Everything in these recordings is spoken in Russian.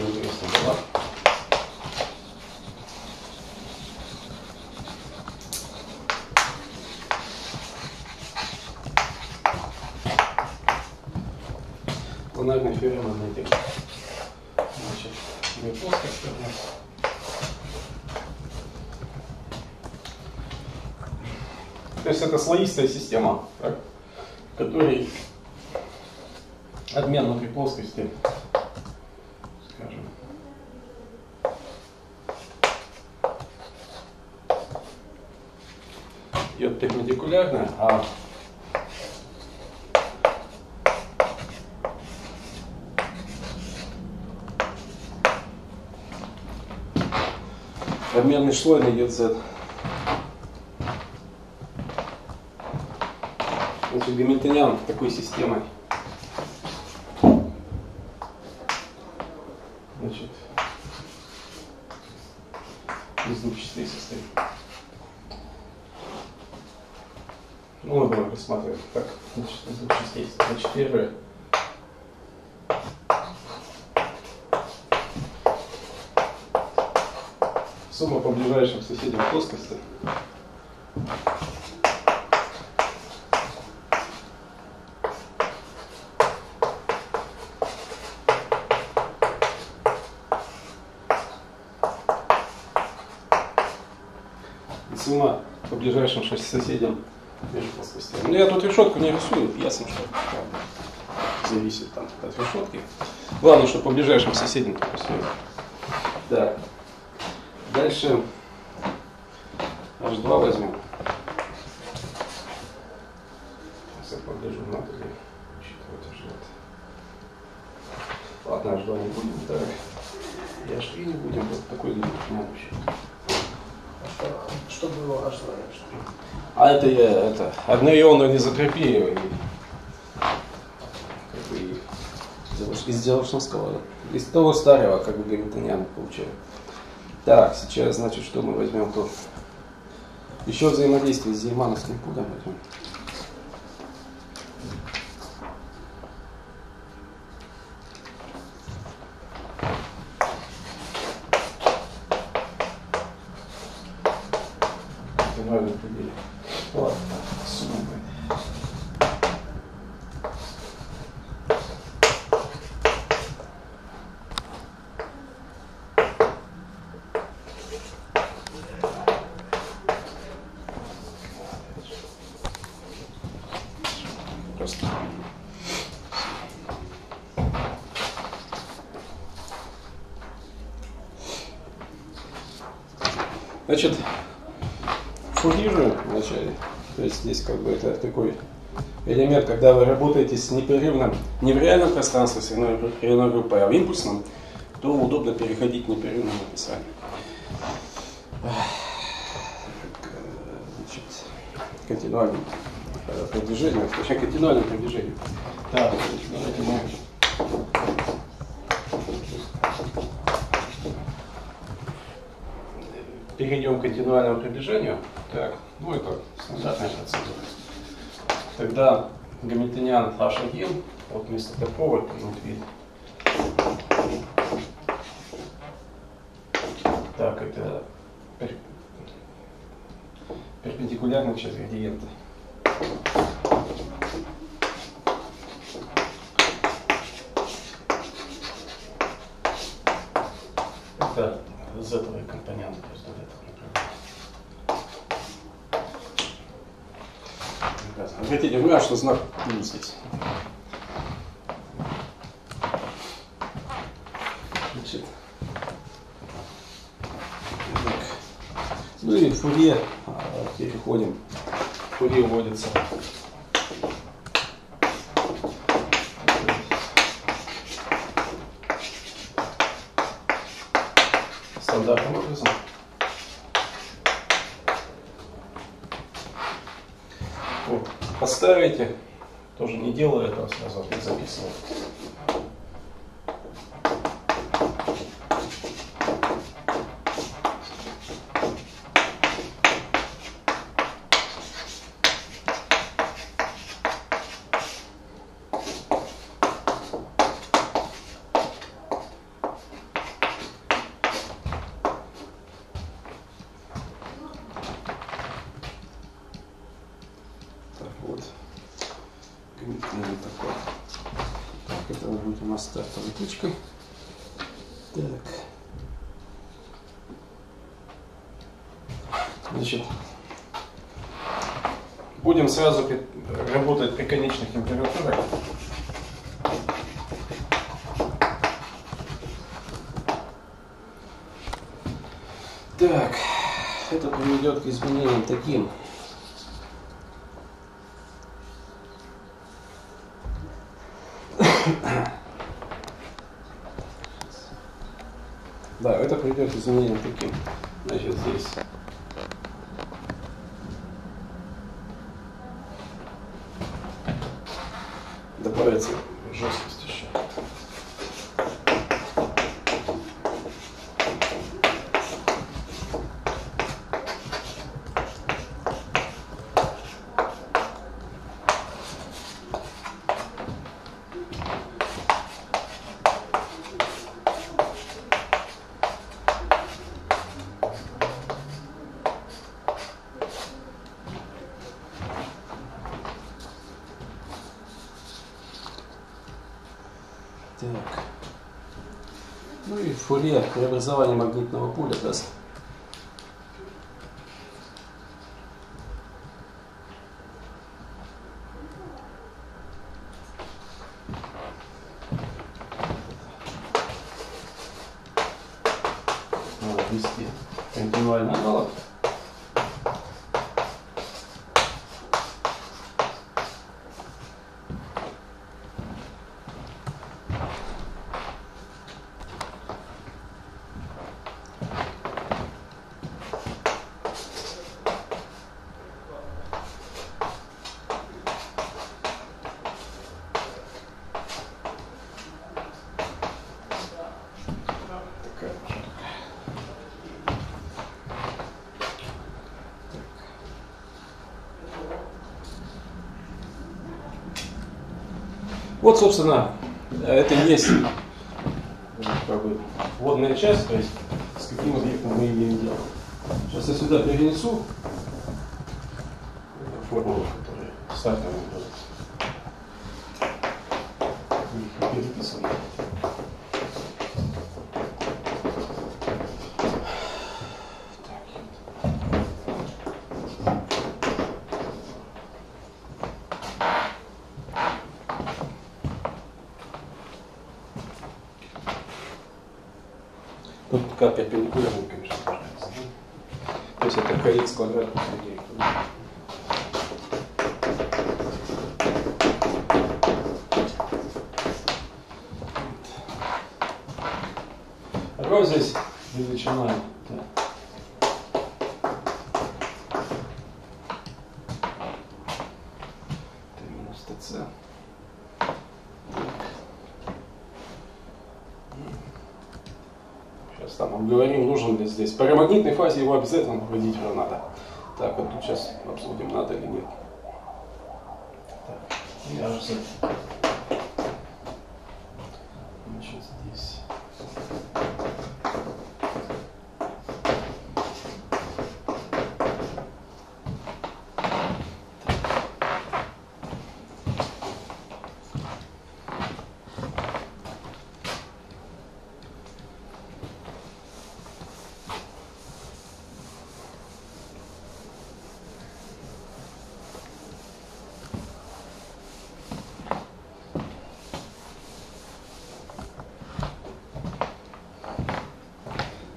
интересно было. Планарный ферма магнитик. Значит, две плоскости у нас. То есть это слоистая система, так, в которой обмен внутри плоскости, скажем, идет перпендикулярно, а обменный слой найдет Z. Значит, гамильтониан такой системой. Значит, из двух частей состоит. Ну, мы будем рассматривать как значит. Значит. Сумма по ближайшим соседям плоскости. Сумма по ближайшим соседям. Ну, я тут решетку не рисую, ясно, что зависит там от решетки. Главное, что по ближайшим соседям все. Да. Дальше H2 возьмем. Сейчас я погляжу, надо ли учитывать H2. Ладно, H2 не будем, так. И H3 не будем, вот такой лимит не вообще. Что было аж А это я, низотропия и как бы и из- Делошинского, из того старого, как бы гамильтониана получаю. Так, сейчас, значит, что мы возьмем тут? Еще взаимодействие с Зеймановским пулем возьмем. Оптимальный пределе. Ладно, сумма будет. Просто. Значит, фурирую вначале. То есть здесь как бы это такой элемент, когда вы работаете с непрерывным, не в реальном пространстве с иной, группой, а в импульсном, то удобно переходить непрерывно на написание. Значит, континуальным э, продвижением, точнее континуальным продвижением. Так, давайте мы перейдем к континуальному приближению. Так, ну это стандартная процедура. Тогда гамильтониан H1, вот вместо такого внутри. Так, это пер- перпендикулярная часть градиента. Это z-овый компонент, то есть вот это, например. Обратите внимание, что знак плюс здесь. Значит, так. Ну и фурье а, переходим. Фурье вводится. Стандартным образом. Вот. Поставите, тоже не делаю этого сразу, опять записываю. стартовая точка. Так. Значит, будем сразу работать при конечных температурах. Так, это приведет к изменениям таким. Да, это приведет к изменениям таким. Значит, здесь Powiedz. Фурье преобразование магнитного поля даст. Надо ввести континуальный аналог. Такая штука. Вот, собственно, это и есть как бы, вводная часть, то есть с каким объектом мы имеем дело. Сейчас я сюда перенесу формулу, которая стартовая будет. Их переписано. Тут К перпендикулярный, конечно, рождается. да? То есть это kx квадрат плюс y. Какой здесь величина? Да. Т минус ТЦ. Там обговорим, нужен ли здесь. При магнитной фазе его обязательно вводить уже надо. Так, вот тут сейчас обсудим, надо или нет. Так, я же с- Значит, здесь.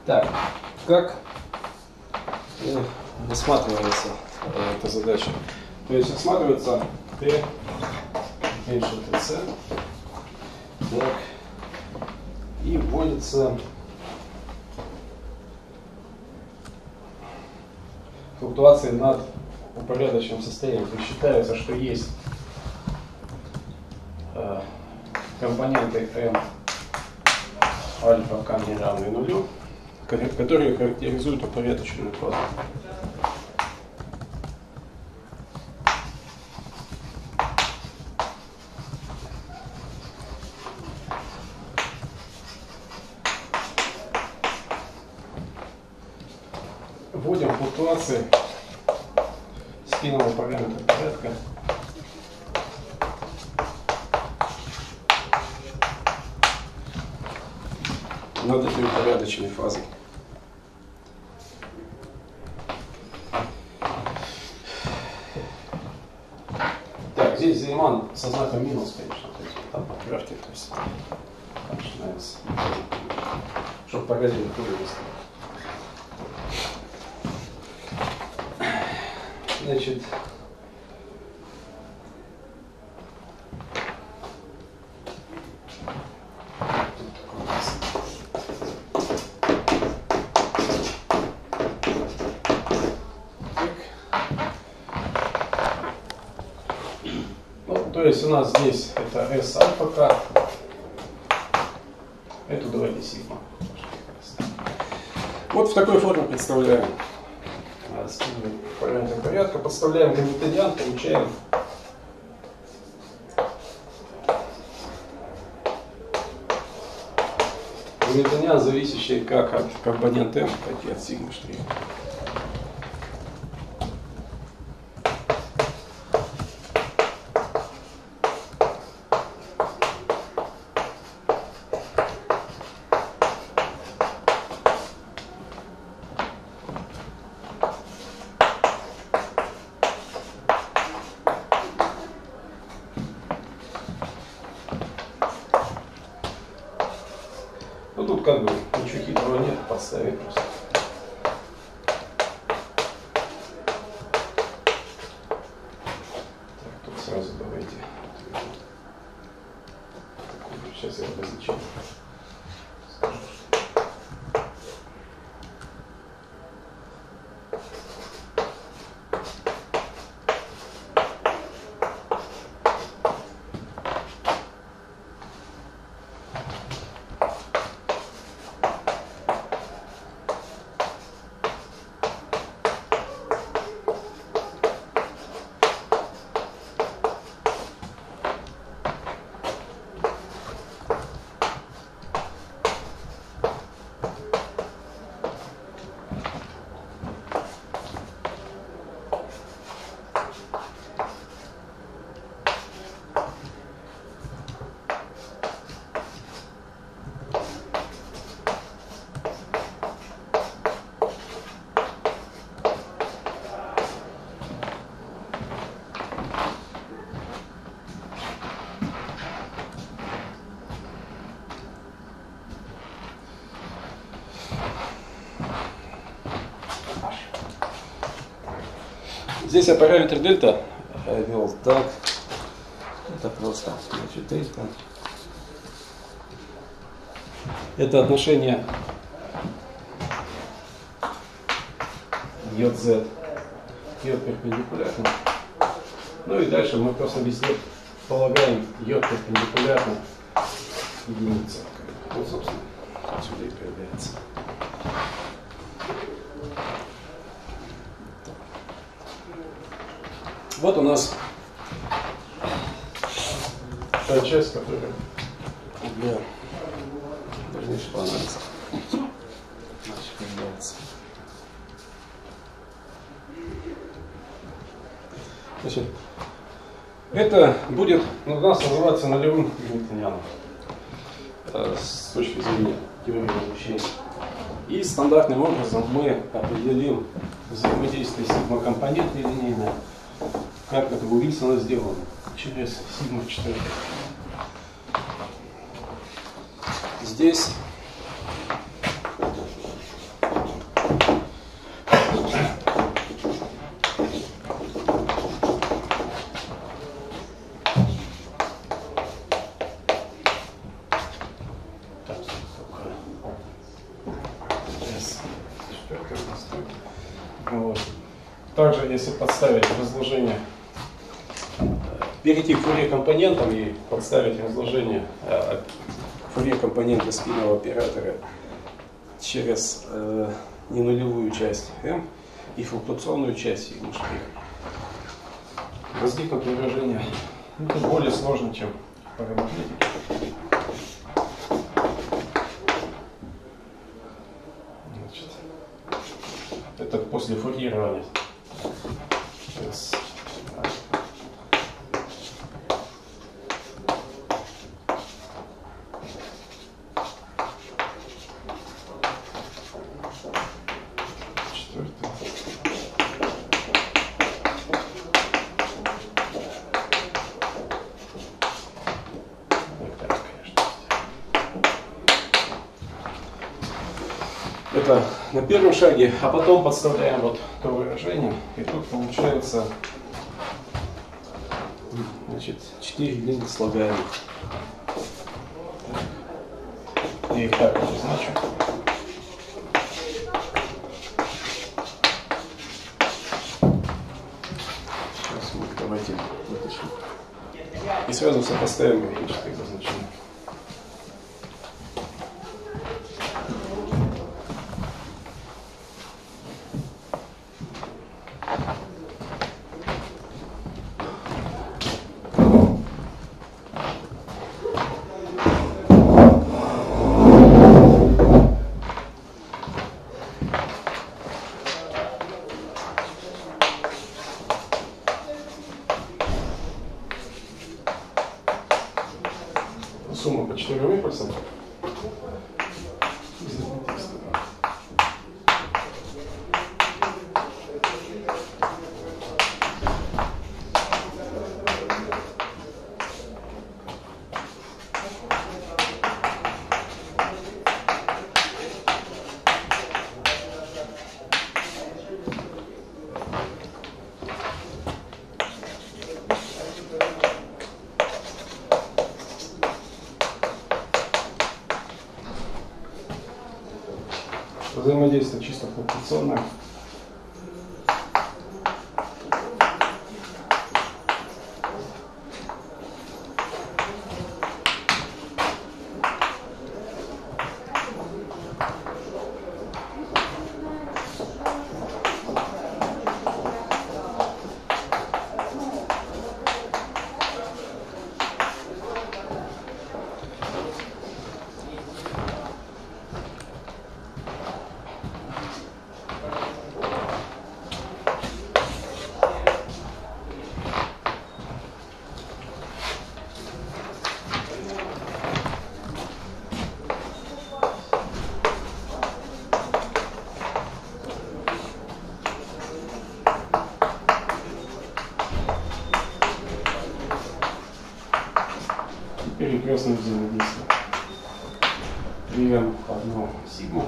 Так, как э, рассматривается э, эта задача? То есть рассматривается Т меньше ТЦ. Так. И вводится флуктуации над упорядоченным состоянием. То есть считается, что есть э, компоненты m альфа k не равны нулю, которые характеризуют упорядоченную фазу. Вводим флуктуации спинного параметра порядка. над этой упорядоченной фазой. Так, здесь Зейман со знаком минус, конечно, то есть там поправьте, то есть начинается, чтобы погодили выставить. Значит, Ну, то есть у нас здесь это S альфа К, эту давайте сигма. Вот в такой форме представляем. Скидываем параметры порядка, подставляем гамильтониан, получаем гамильтониан, зависящий как от компонента m, так и от сигмы штрих. Здесь я параметр дельта ввел так. Это просто значит, дельта. Это отношение йод z йод перпендикулярно. Ну и дальше мы просто везде полагаем йод перпендикулярно единице. Вот, собственно, отсюда и появляется. Вот у нас та часть, которая для дальнейшего анализа значит, это будет у нас называться нулевым гамильтонианом э, с точки зрения теории обучения. И стандартным образом мы определим взаимодействие сигма-компонента линейное как это у Уилсона сделано, через сигма 4. Здесь. Вот. Также, если подставить перейти к фурье компонентам и подставить разложение э, фурье компонента спинного оператора через э, ненулевую часть m и флуктуационную часть сигма выражения ну, это более сложно, чем в парамагнетике. Значит, это после фурьирования. Сейчас. Это на шаге, а потом подставляем вот то выражение. И тут получается значит, 4 длинных слагаемых. Я их так обозначу. Сейчас мы давайте вытащим. И сразу сопоставим графическое обозначение. Сумма по четырем импульсам. Взаимодействие чисто флуктуационное. перекрестное взаимодействие. Берем одну сигму.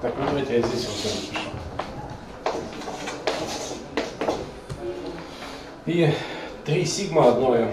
Так, ну давайте я здесь вот напишу. И 3 сигма одно М.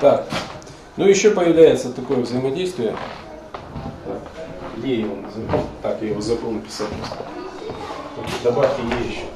Так, ну еще появляется такое взаимодействие. Так, Е. Так, я его забыл написать. Добавьте Е еще.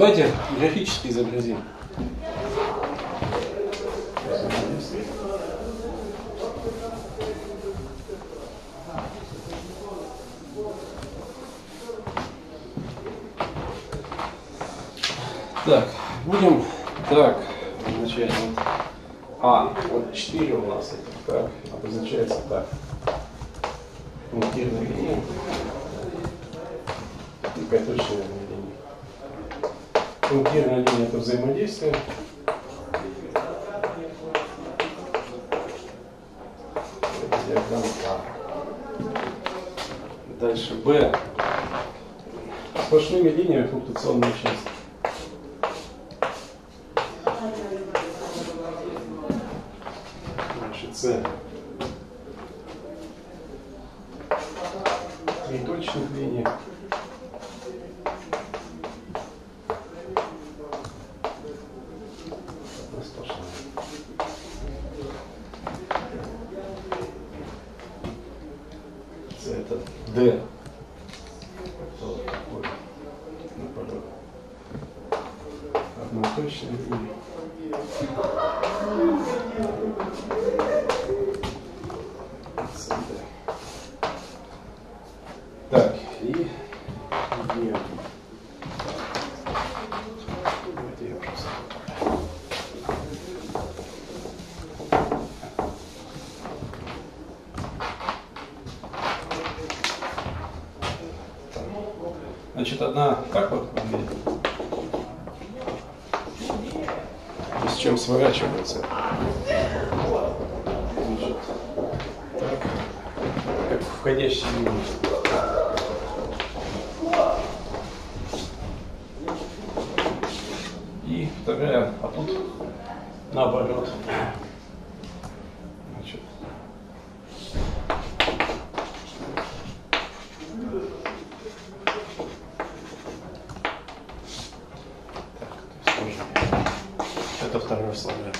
Давайте графически изобразим. Так, будем так обозначать. Вот. А, вот 4 у нас это так, обозначается так. Пунктирная линия. И пяточная линия. Пунктирная линия это взаимодействие. Диаграмма А. Дальше Б. Сплошными линиями флуктуационная часть. Значит, С. Три точных линии. Одна сплошная. С это Д. Вот такой наоборот. Одноточная линия. СД. Так, и Е. Давайте я просто Значит, одна так вот с чем сворачивается. Значит, так, как входящий. И вторая, а тут наоборот. Значит, так, то есть тоже это второй слоган.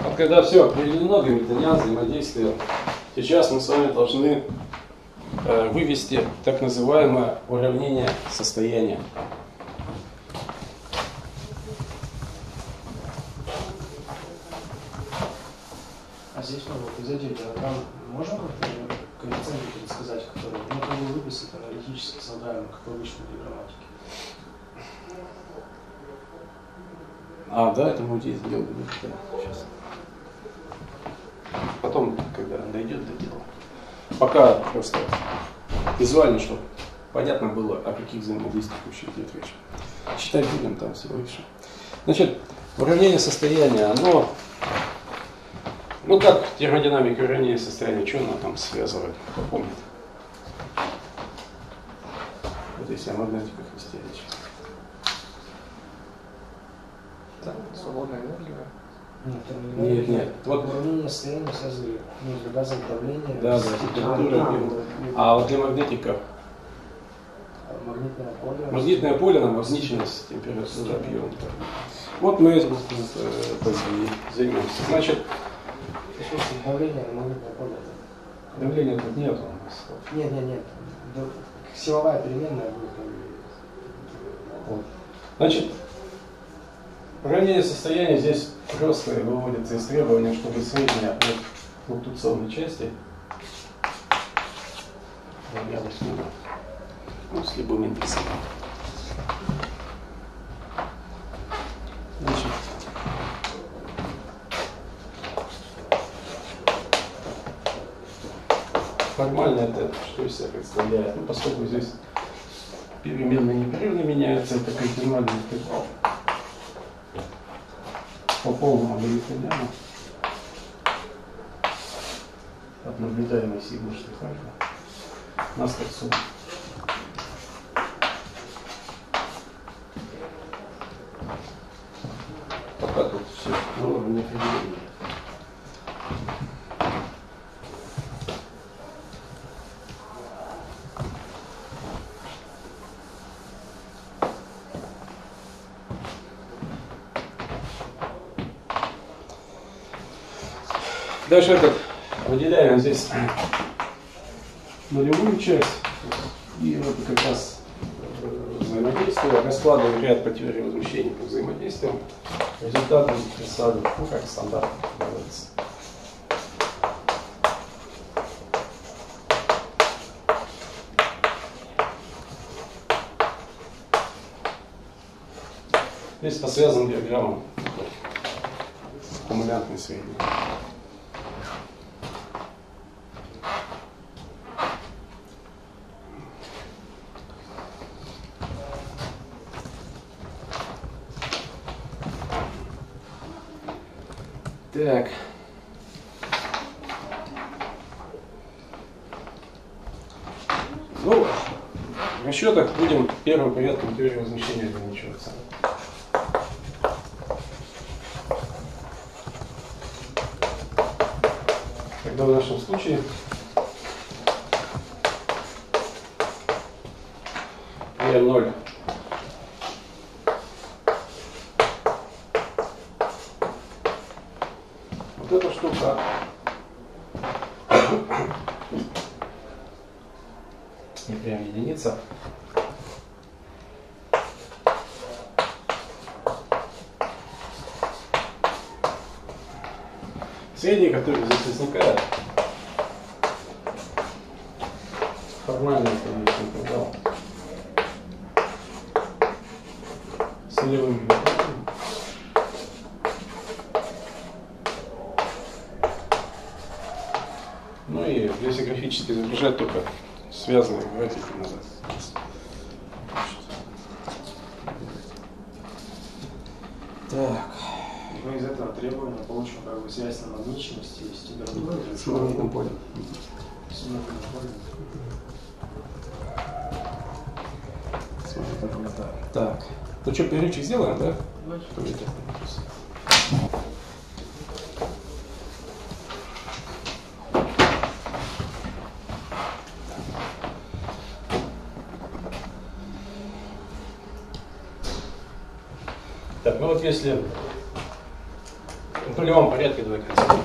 Вот когда все определено, гамильтониан, взаимодействие, сейчас мы с вами должны э, вывести так называемое уравнение состояния. А здесь, ну, вот из этих диаграмм можно как-то коэффициенты предсказать, которые, ну, как бы выписать аналитически слагаемые, как обычно при грамматике. А, да, это мы здесь сделали. Сейчас. Потом, когда дойдет до дела. Пока просто визуально, чтобы понятно было, о каких взаимодействиях вообще идет речь. Читать будем там все выше. Значит, уравнение состояния, оно, ну как термодинамика уравнения состояния, что оно там связывает, кто помнит? Вот если о магнетиках вести речь. Да, свободная энергия. Нет, Нет, нет. Вот Уравнение состояния для газового давления. Да, да, температура, объем. А вот для магнетиков а магнитное поле. магнитное поле нам ограниченность температуры объема. Вот мы этим э, займемся. Значит, давление на магнитное поле. давления тут нет у нас. Нет, нет, нет. Силовая переменная будет. Вот. Значит, уравнение состояния здесь просто выводится из требования, чтобы средняя от флуктуационной части нулю. Ну, с любым индексом. Значит, формально это что из себя представляет? Ну, поскольку здесь переменные непрерывно меняются, это континуальный интеграл по полному Гамильтониану от наблюдаемой сигмы Штефана на стацию. Пока тут все на уровне определения. Дальше этот выделяем здесь нулевую часть. И вот как раз э, взаимодействие, раскладываем ряд по теории возмущения по взаимодействиям. Результаты присадим, ну как стандарт делается. Здесь по связанным диаграммам аккумулянтные сведения. Так. Ну, в расчетах будем первым порядком теории возмещения ограничиваться. Тогда в нашем случае берем 0 Вот эта штука не прям единица. Сведения, которые здесь возникают, формально это не сказал. С нулевым веком. Ну и если изображать, только связанные графики назад. Так. Мы из этого требования получим как бы связь на магничности с температурой. С магнитным полем. С магнитным полем. Так. Ну что, перерывчик сделаем, да? Давайте. Ну вот если в нулевом порядке давай концертим.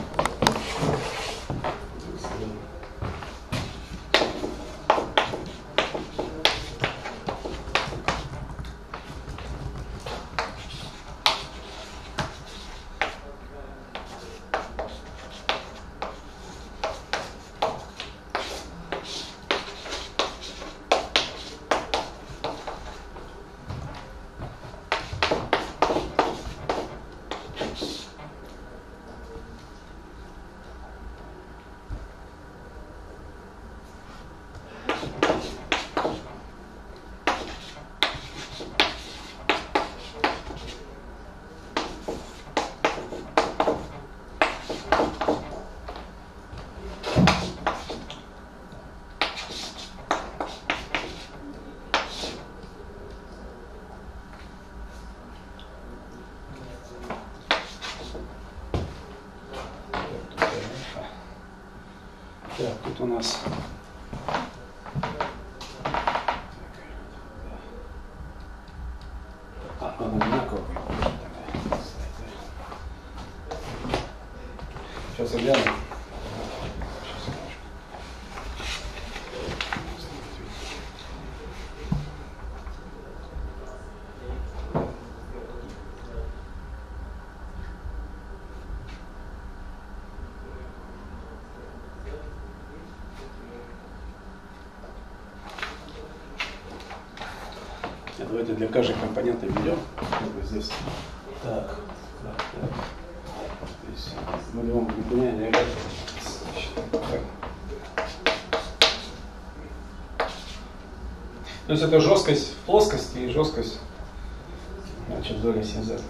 Так, тут у нас А, одинаковая. Сейчас я гляну. Давайте для каждой компонента введем. Вот здесь. Так, так, так. Здесь в нулевом так. То есть это жесткость в плоскости и жесткость значит, доли CZ.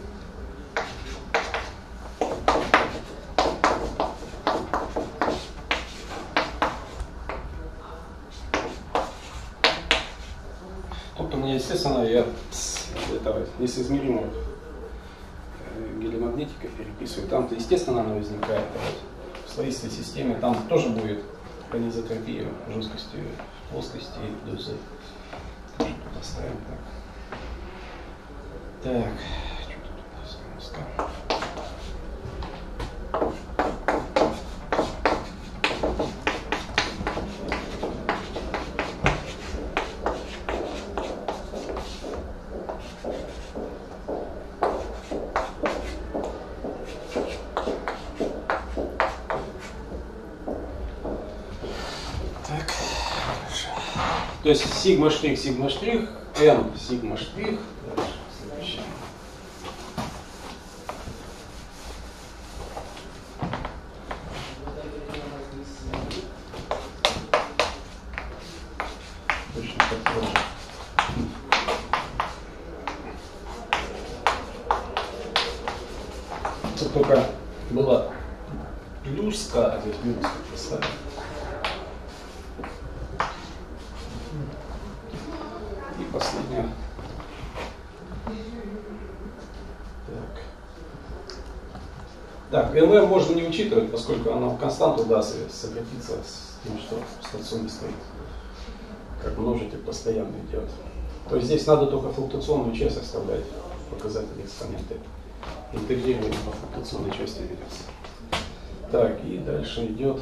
Тут у меня, естественно, я с э, гелиомагнетика переписываю. Там-то, естественно, она возникает. В слоистой системе там тоже будет анизотропия жесткости плоскости и дозы. Тоже тут оставим так. Так, что тут у нас? Маска. То есть сигма штрих, сигма штрих, n сигма штрих. Дальше, следующее. Точно такое же. Тут только было плюс К, а здесь минус К поставили. И последнее. Так. НВ можно не учитывать, поскольку она в константу даст и сократится с тем, что в стационе стоит. Как множитель постоянно идет. То есть здесь надо только флуктуационную часть оставлять, показатели экспоненты. Интегрирование по флуктуационной части ведется. Так, и дальше идет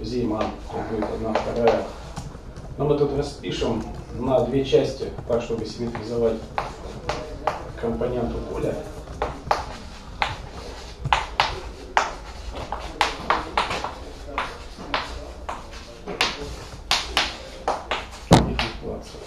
Зейман, будет одна вторая. Но мы тут распишем на две части, так чтобы симметризовать компоненту поля. И дефлация.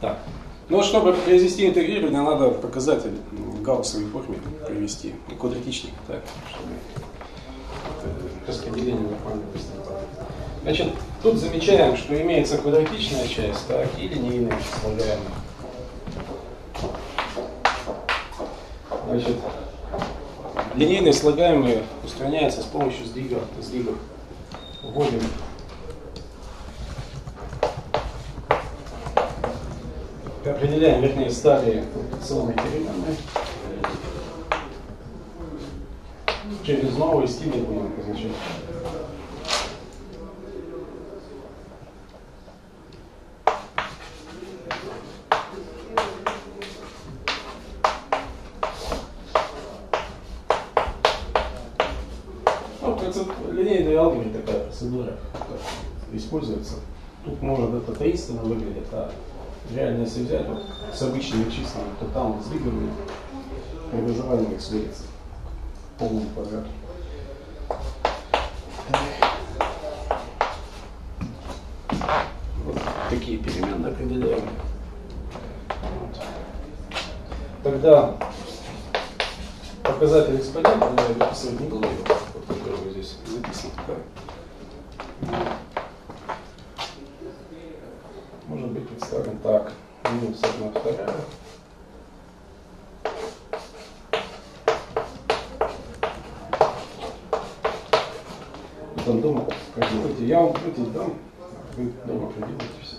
Так. Ну, вот чтобы произвести интегрирование, надо показатель в гауссовой форме привести, квадратичник, так, чтобы распределение нормально поступало. Значит, тут замечаем, что имеется квадратичная часть, так, и линейная слагаемая. Значит, линейные слагаемые устраняются с помощью сдвигов. сдвигов. Вводим определяем, вернее, стадии функционной переменной. Через новый стиль будем обозначать. Ну, процесс- линейной алгебре такая процедура как используется. Тут может это таинственно выглядит, а реально если взять вот, с обычными числами, то там с двигами преобразование их сводится к полному квадрату. Вот такие переменные определяем. Вот. Тогда показатель экспонента я записывать не буду, его, вот который здесь записан. только может быть представлен так. Минус 1 вторая. Потом дома проделайте. Я вам эти дам, вы дома проделайте все.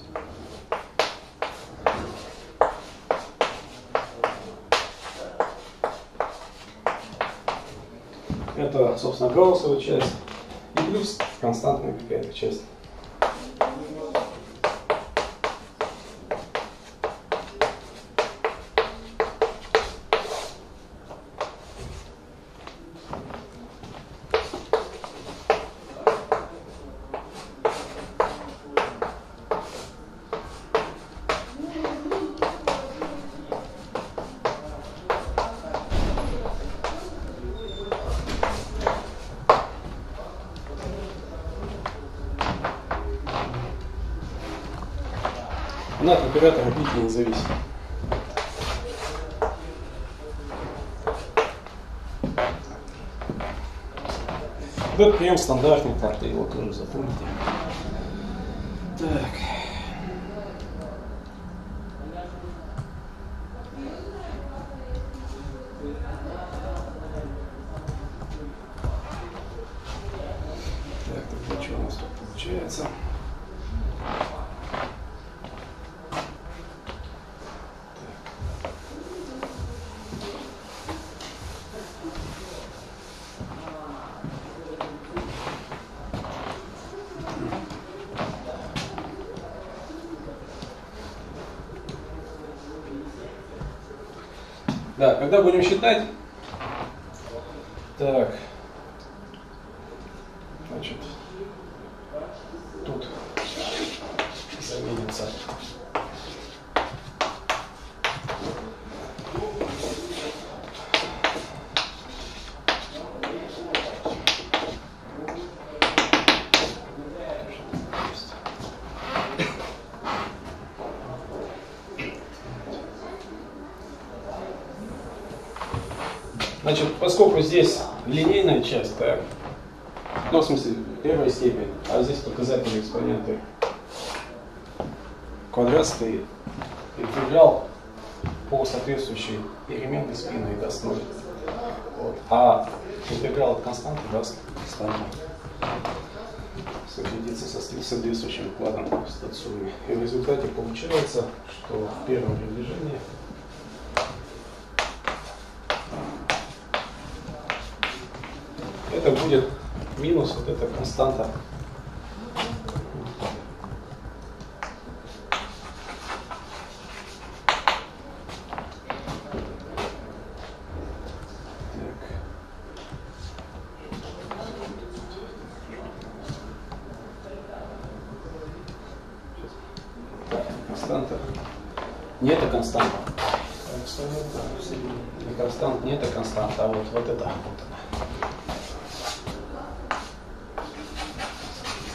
Это, собственно, гауссовая часть. И плюс константная какая-то часть. Этот прием стандартный, так-то его тоже запомните. Так. Так, тогда что у нас тут получается? Да, когда будем считать, так, значит, тут заменится. Значит, поскольку здесь линейная часть, так, ну, в смысле, первая степень, а здесь показатели экспоненты квадрат стоит, интеграл по соответствующей переменной спины даст 0. Вот. А интеграл от константы даст стандартный. Соответствуется со соответствующим укладом стациями. И в результате получается, что в первом приближении это будет минус вот эта константа. Так. Константа. Не это константа. Не констант, не это константа, а вот, вот это. Вот она.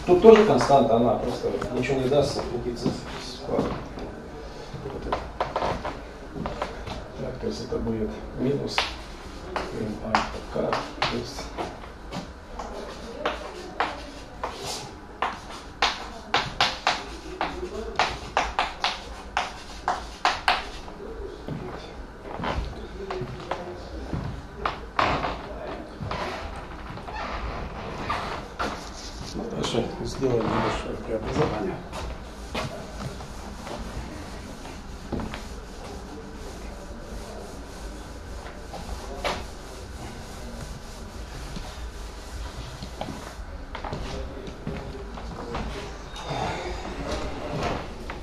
Тут тоже константа, она просто ничего не даст сократиться с складом. Вот это. Так, то есть это будет минус альфа к плюс Ну, дальше сделаем небольшое преобразование.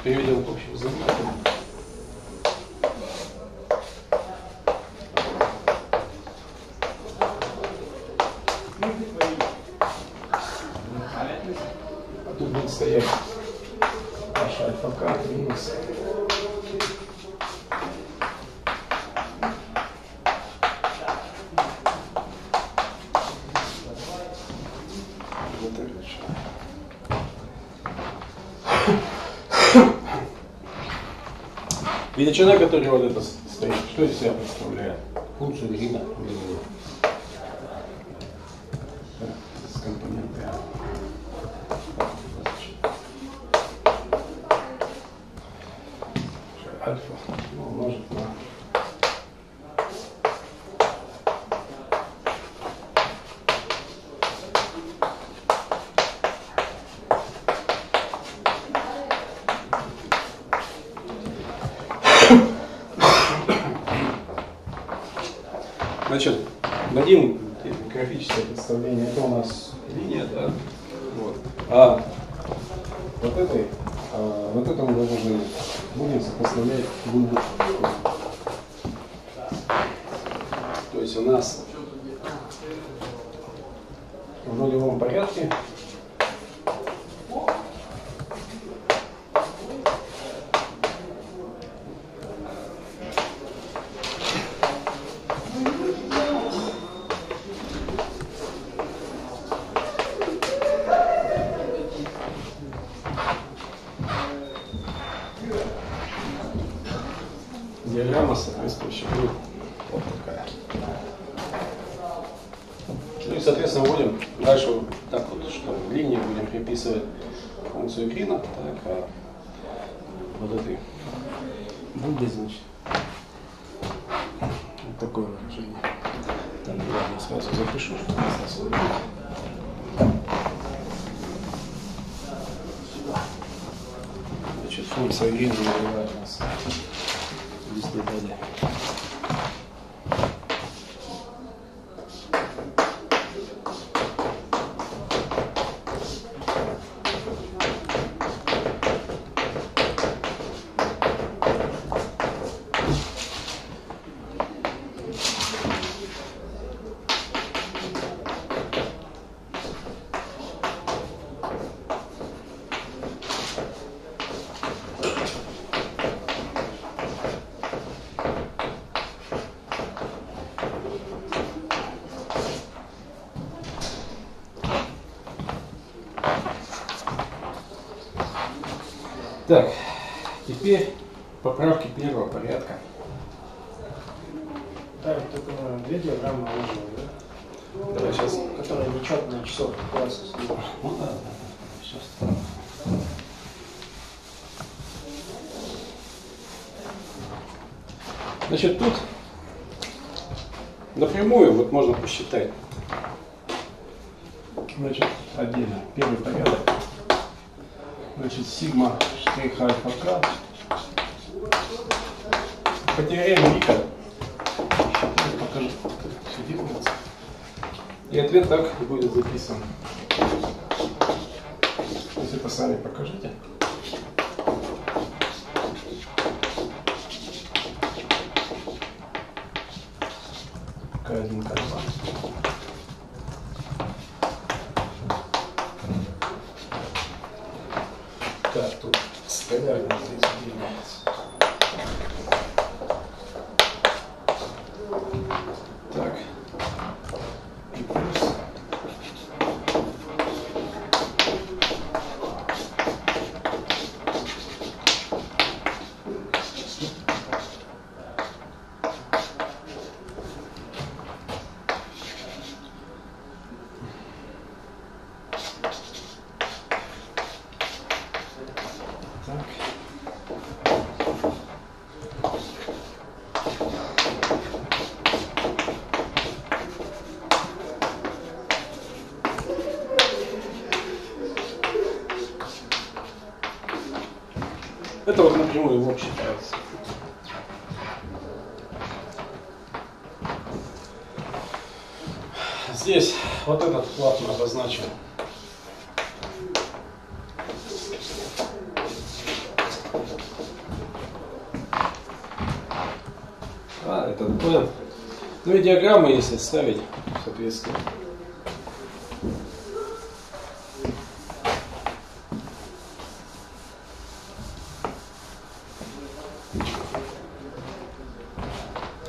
Переведем к общему знаменателю. А тут будет стоять h альфа к минус вот это величина. Величина, которая вот это стоит, что из себя? Графическое представление. Это у нас линия, да? Вот. А вот этой, а, вот это мы должны будем сопоставлять глубину. То есть у нас в нулевом порядке диаграмма соответствующая будет вот такая. Ну и, соответственно, будем дальше вот так вот, что в линии будем приписывать функцию Грина, так, а вот этой будет, значит, вот такое выражение. Так, я сразу запишу, что у нас особенно. Значит, функция Грина называет у нас листопаде. Так, теперь поправки первого порядка. Да, только наверное, две диаграммы наложены, да? Давай сейчас. Которые нечетные часов класса. Ну да, да, да. Сейчас. Значит, тут напрямую вот можно посчитать. Значит, отдельно. Первый порядок. Значит, сигма штрих альфа к. По теореме Вика. Сейчас покажу, как это все делается. И ответ так и будет записан. То есть это сами покажите. К1, К2. Так, тут столярный здесь делается. Так. И плюс. Так. В общий считается. Здесь вот этот вклад мы обозначим. А, это P. Ну и диаграммы, если ставить, соответственно.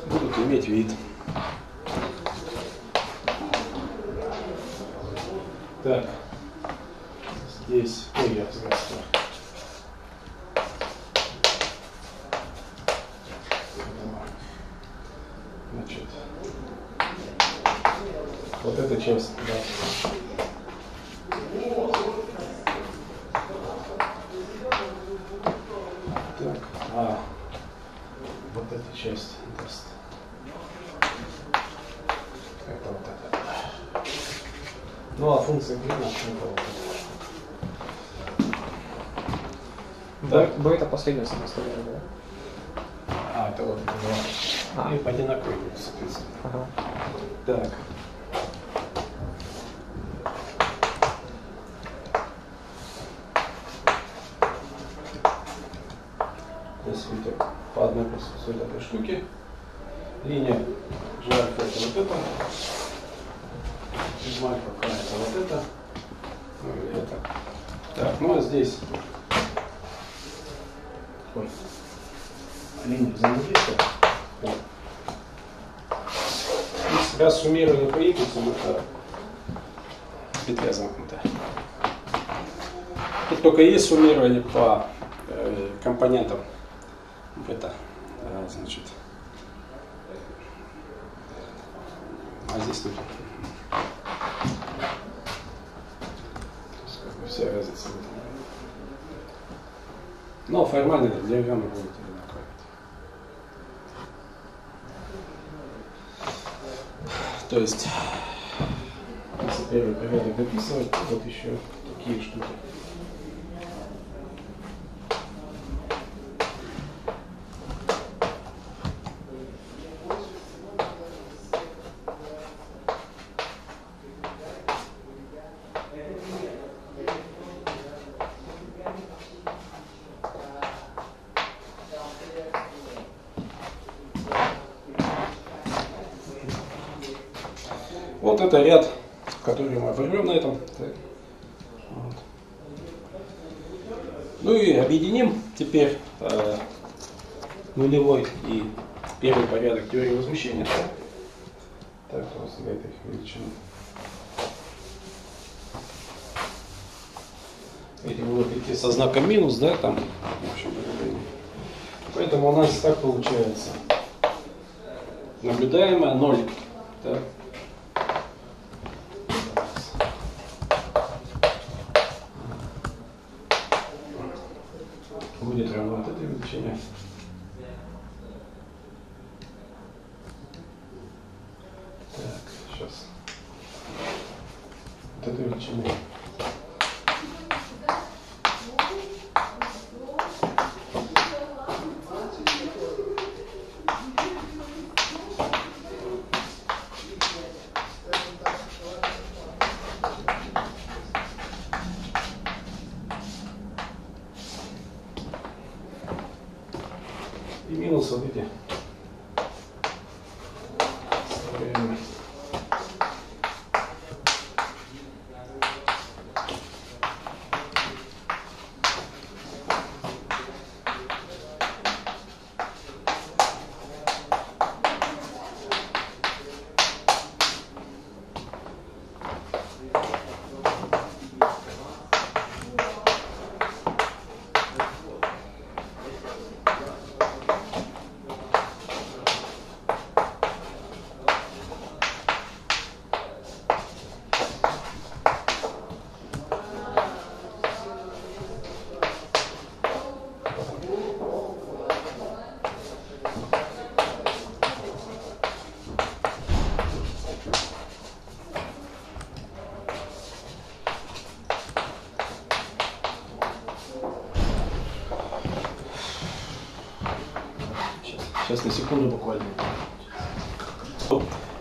Будут иметь вид. Так. Здесь. Ой, я здравствуй. Значит, вот эта часть, да. Так, а вот эта часть даст. Это вот это. Ну а функция грина это вот это. Так, Б это последняя самостоятельная, да? а, это вот это два. А. И по одинаковой, соответственно. Ага. Так. Здесь видите, по одной просто этой штуки. Линия жарка это вот это. Альфа К это вот это. Ну или это. Так, ну а здесь. Ой. Линия взаимодействия. Вот. Раз суммировали по импульсам, это петля замкнутая. Тут только есть суммирование по э, компонентам. Это, э, значит, а здесь тут. Вся разница. Но формально диаграммы будут одинаковые. То есть, если первый порядок дописывать, вот еще такие штуки. Вот это ряд, который мы оборвем на этом. Так. Вот. Ну и объединим теперь э, нулевой и первый порядок возмущения. Так, просто для этой величины. эти будут идти со знаком минус, да, там, в общем. Поэтому у нас так получается. Наблюдаемое 0. Так. Будет равно вот этой величине. Так, сейчас. Вот этой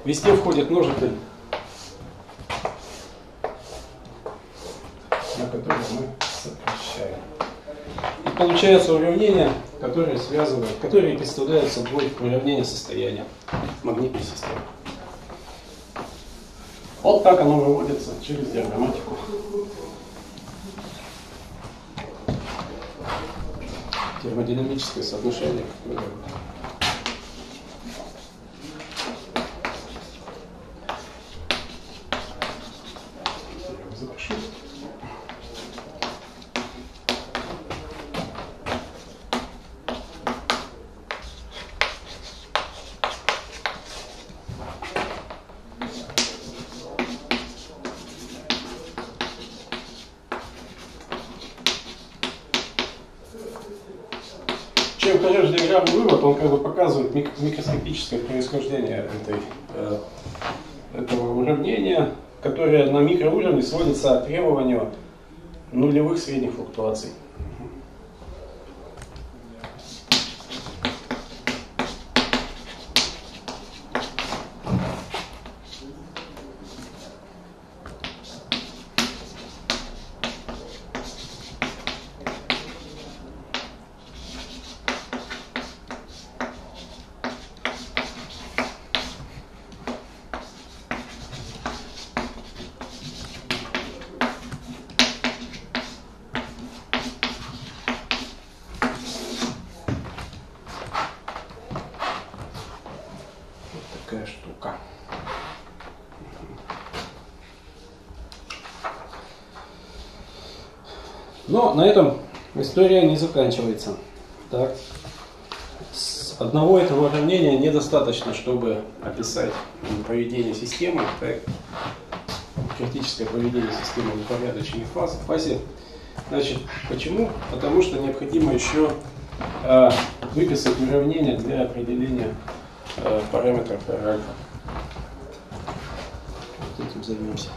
Везде входит множитель, на который мы сокращаем. И получается уравнение, которое связывает, которое представляет собой уравнение состояния магнитной системы. Вот так оно выводится через диаграмматику. термодинамическое соотношение, которое я его запишу. Чем короче диаграммный вывод, он как бы показывает мик- микроскопическое происхождение этой, э, этого уравнения, которое на микроуровне сводится к требованию нулевых средних флуктуаций. Вот такая штука. Но на этом история не заканчивается. Так. С одного этого уравнения недостаточно, чтобы описать поведение системы, так, критическое поведение системы в упорядоченной фазе. Значит, почему? Потому что необходимо еще э, выписать уравнение для определения э, параметров R альфа. Вот этим займемся.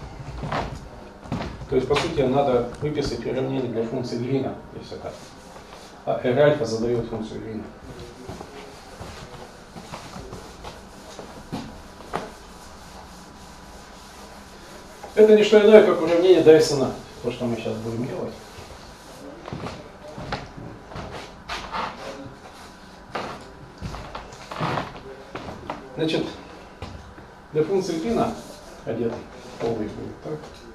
То есть, по сути, надо выписать уравнение для функции. То есть это а R альфа задает функцию Грина. Это не что иное, как уравнение Дайсона. То, что мы сейчас будем делать. Значит, для функции Грина одет полный будет так. Так,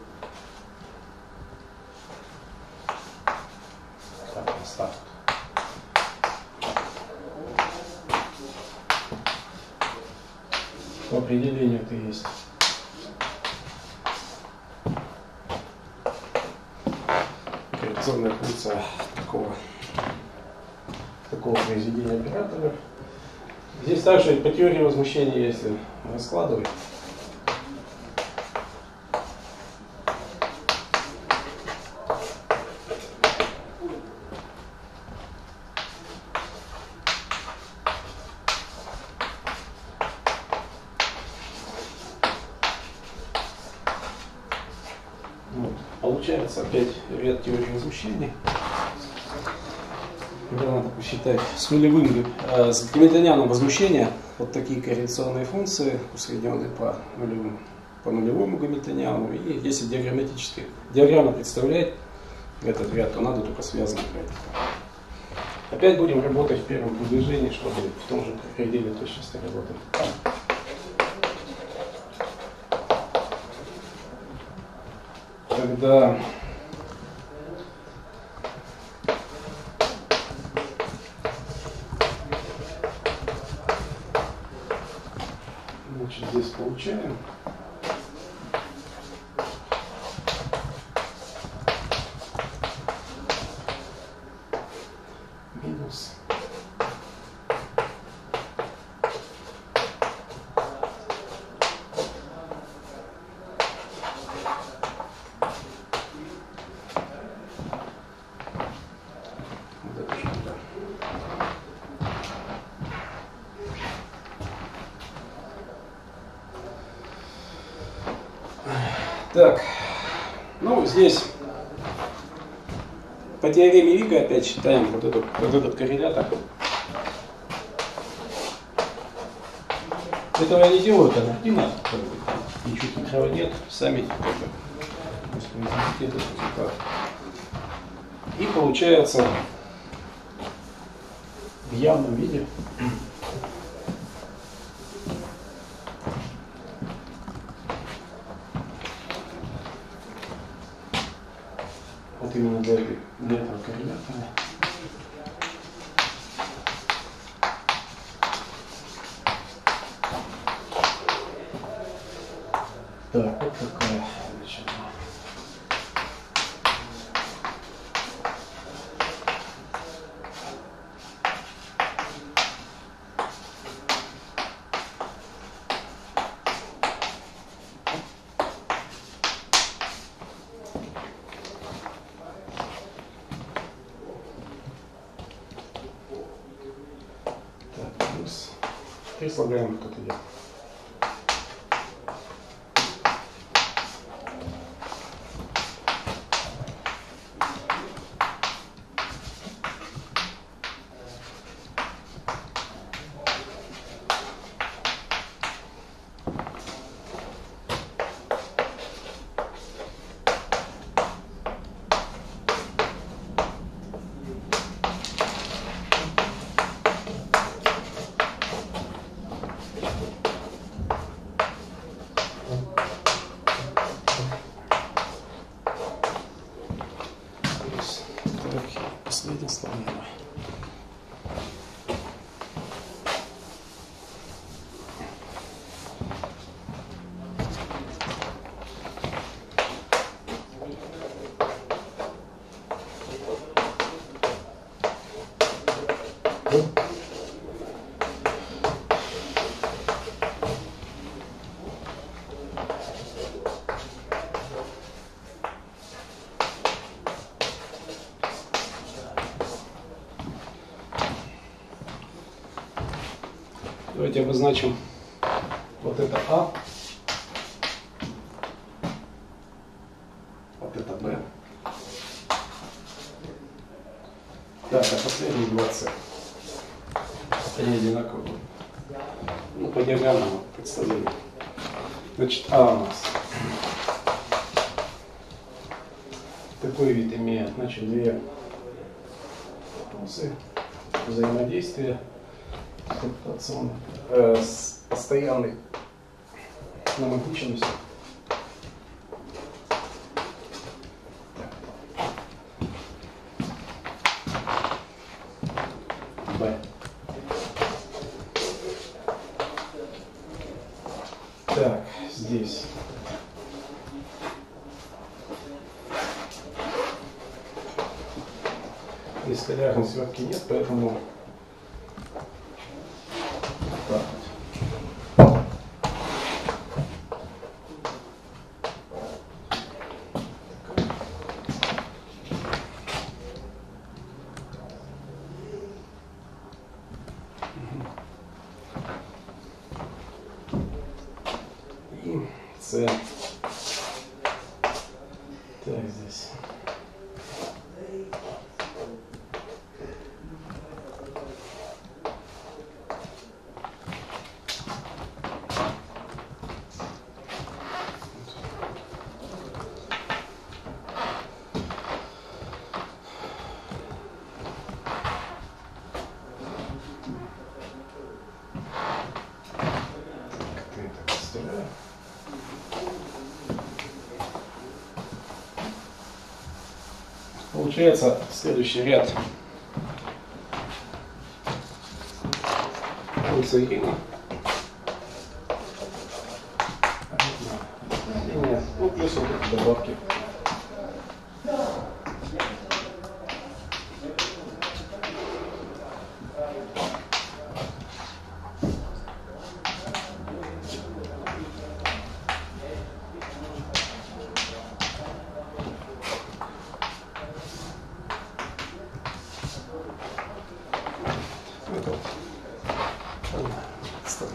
Это есть. Какая-то операционная функция такого, такого произведения оператора. Здесь также по теории возмущения, если раскладывать, Вот. Получается опять ряд возмущений. Когда надо посчитать с нулевым, э, с гамильтонианом возмущения, вот такие корреляционные функции, усредненные по нулевому, по нулевому гамильтониану. И если диаграмматически диаграмма представляет этот ряд, то надо только связанных брать. Опять будем работать в первом движении, чтобы в том же пределе точности работать. когда значит, здесь получаем минус Вот это штука. Так, ну здесь по теореме Вига опять считаем вот, эту, вот этот коррелятор. Этого я не делаю, это картина, как бы, ничего хитрого нет, сами как бы воспроизведите этот результат. И получается в явном виде Давайте обозначим вот это А, вот это Б. Так, а два С. Они одинаковые. Ну, по диаграммному представлению. Значит, А у нас такой вид имеет, значит, две функции взаимодействия флуктуационной, э, с постоянной намагниченностью. Б. Так, здесь. Нескалярной свертки нет, поэтому так вот. И С. Так, здесь. Как-то я так представляю. Получается следующий ряд. Ирина. Линия. Ну, плюс вот эти добавки. Это вот. Ладно, оставим.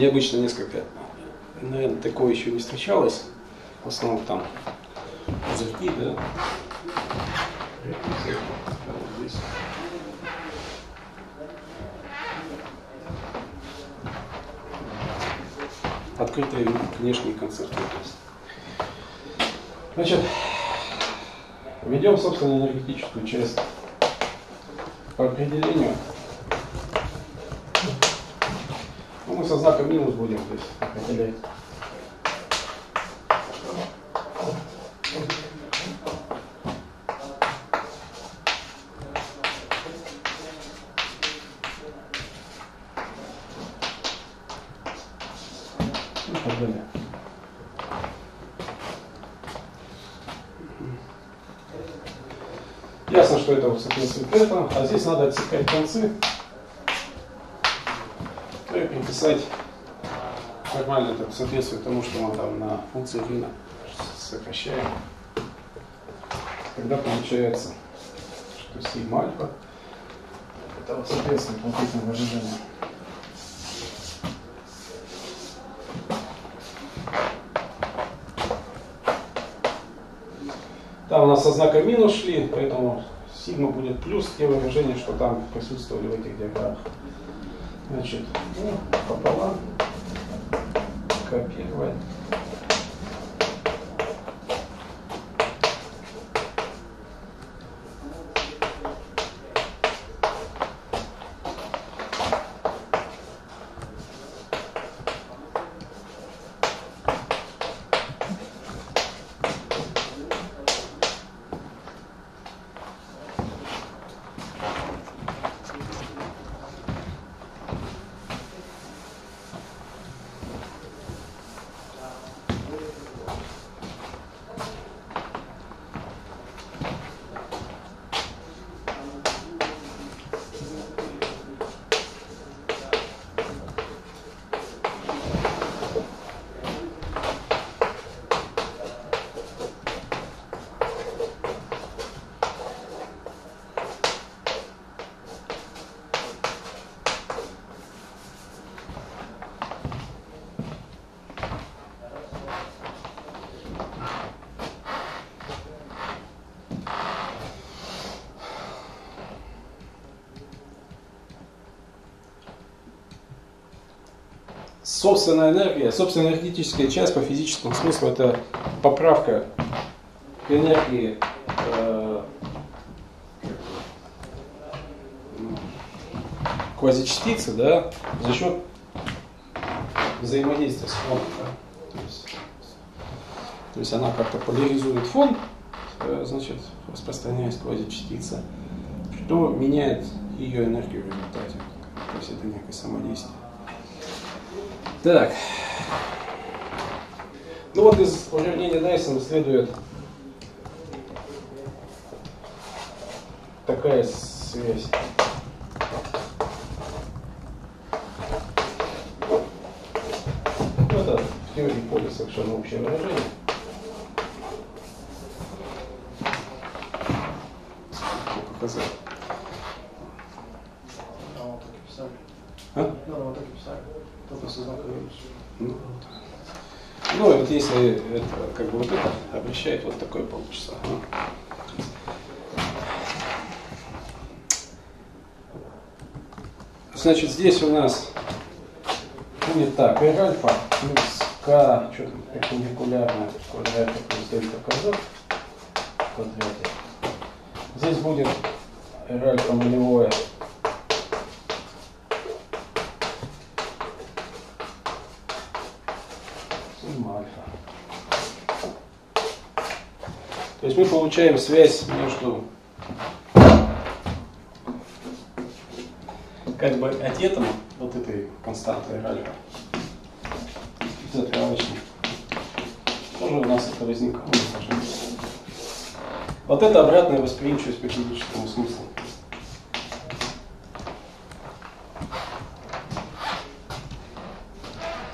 Необычно несколько. Наверное, такое еще не встречалось. В основном там пузырьки, да. Открытые внешние концерты. Значит, Введем, собственно, энергетическую часть по определению. Со знаком минус будем то есть. Ясно, что это вот соответствует этому, а здесь надо отсекать концы соответствует тому, что мы там на функции вина сокращаем. Тогда получается, что сигма альфа это вот соответствует этим ожиданиям. Там у нас со знаком минус шли, поэтому сигма будет плюс те выражения, что там присутствовали в этих диаграммах. Значит, ну, пополам, competed. Собственная энергия, собственная энергетическая часть по физическому смыслу это поправка к энергии э, квазичастицы, да, за счет взаимодействия с фоном. Да? То, есть, то есть она как-то поляризует фон, э, значит, распространяясь квазичастица, что меняет ее энергию в результате. То есть это некое самодействие. Так. Ну вот из уравнения Дайсона следует такая связь. Ну, это в теории поля совершенно общее выражение. Обращает, вот такое получится. Ага. Значит, здесь у нас будет так, r альфа плюс k, что там, перпендикулярно квадрате плюс дельта квадрате. Здесь будет альфа нулевое сумма альфа. То есть мы получаем связь между как бы ответом вот этой константы альфа. Затравочной. Тоже у нас это возникло. Вот это обратная восприимчивость по физическому смыслу.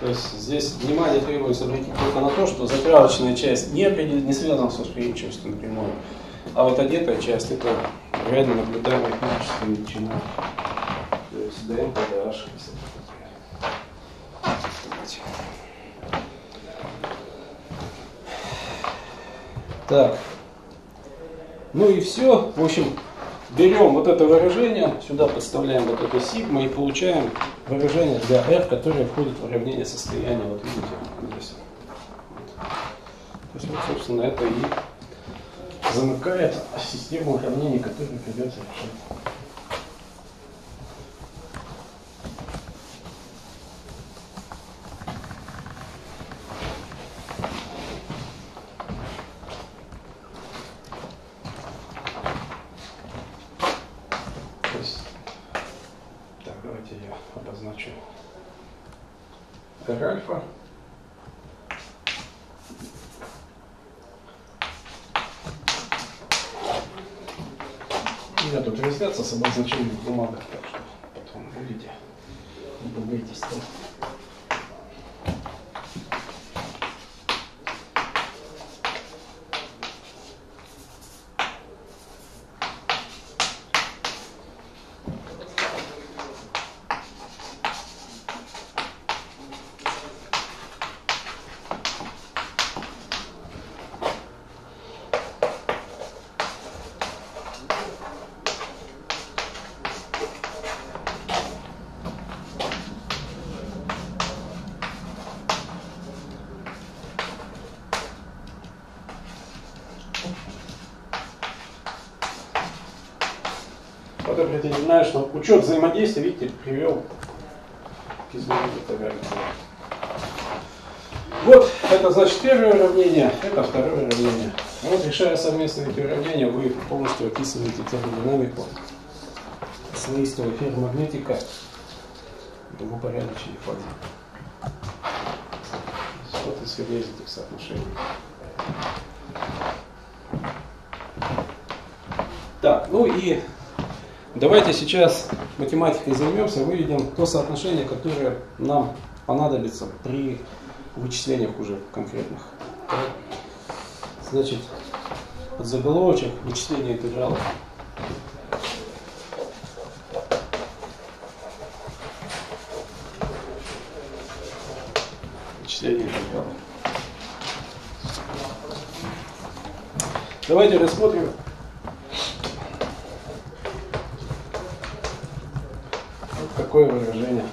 То есть здесь внимание требуется обратить только на то, что затравочная часть не, не связана с восприимчивостью напрямую, а вот одетая часть это реально наблюдаемая физическая величина. То есть dm по dh. Давайте. Так. Ну и все. В общем, берем вот это выражение, сюда подставляем вот эту сигма и получаем выражение для r, которое входит в уравнение состояния. Вот видите, здесь. То есть вот, собственно, это и замыкает систему уравнений, которые придется решать. То есть, так, давайте я обозначу R альфа. У меня тут раздаться с обозначением в бумагах, Вот обратите внимание, что учет взаимодействия, видите, привел к изменению. Вот, это значит первое уравнение, это второе уравнение. Вот решая совместно эти уравнения, вы полностью описываете термодинамику слоистого ферромагнетика в двупорядочной фазе. Вот исходя из этих соотношений. Так, ну и давайте сейчас математикой займемся, выведем то соотношение, которое нам понадобится при вычислениях уже конкретных. Значит, под заголовочек вычисление интегралов. Вычисление интегралов. Давайте рассмотрим вот какое выражение.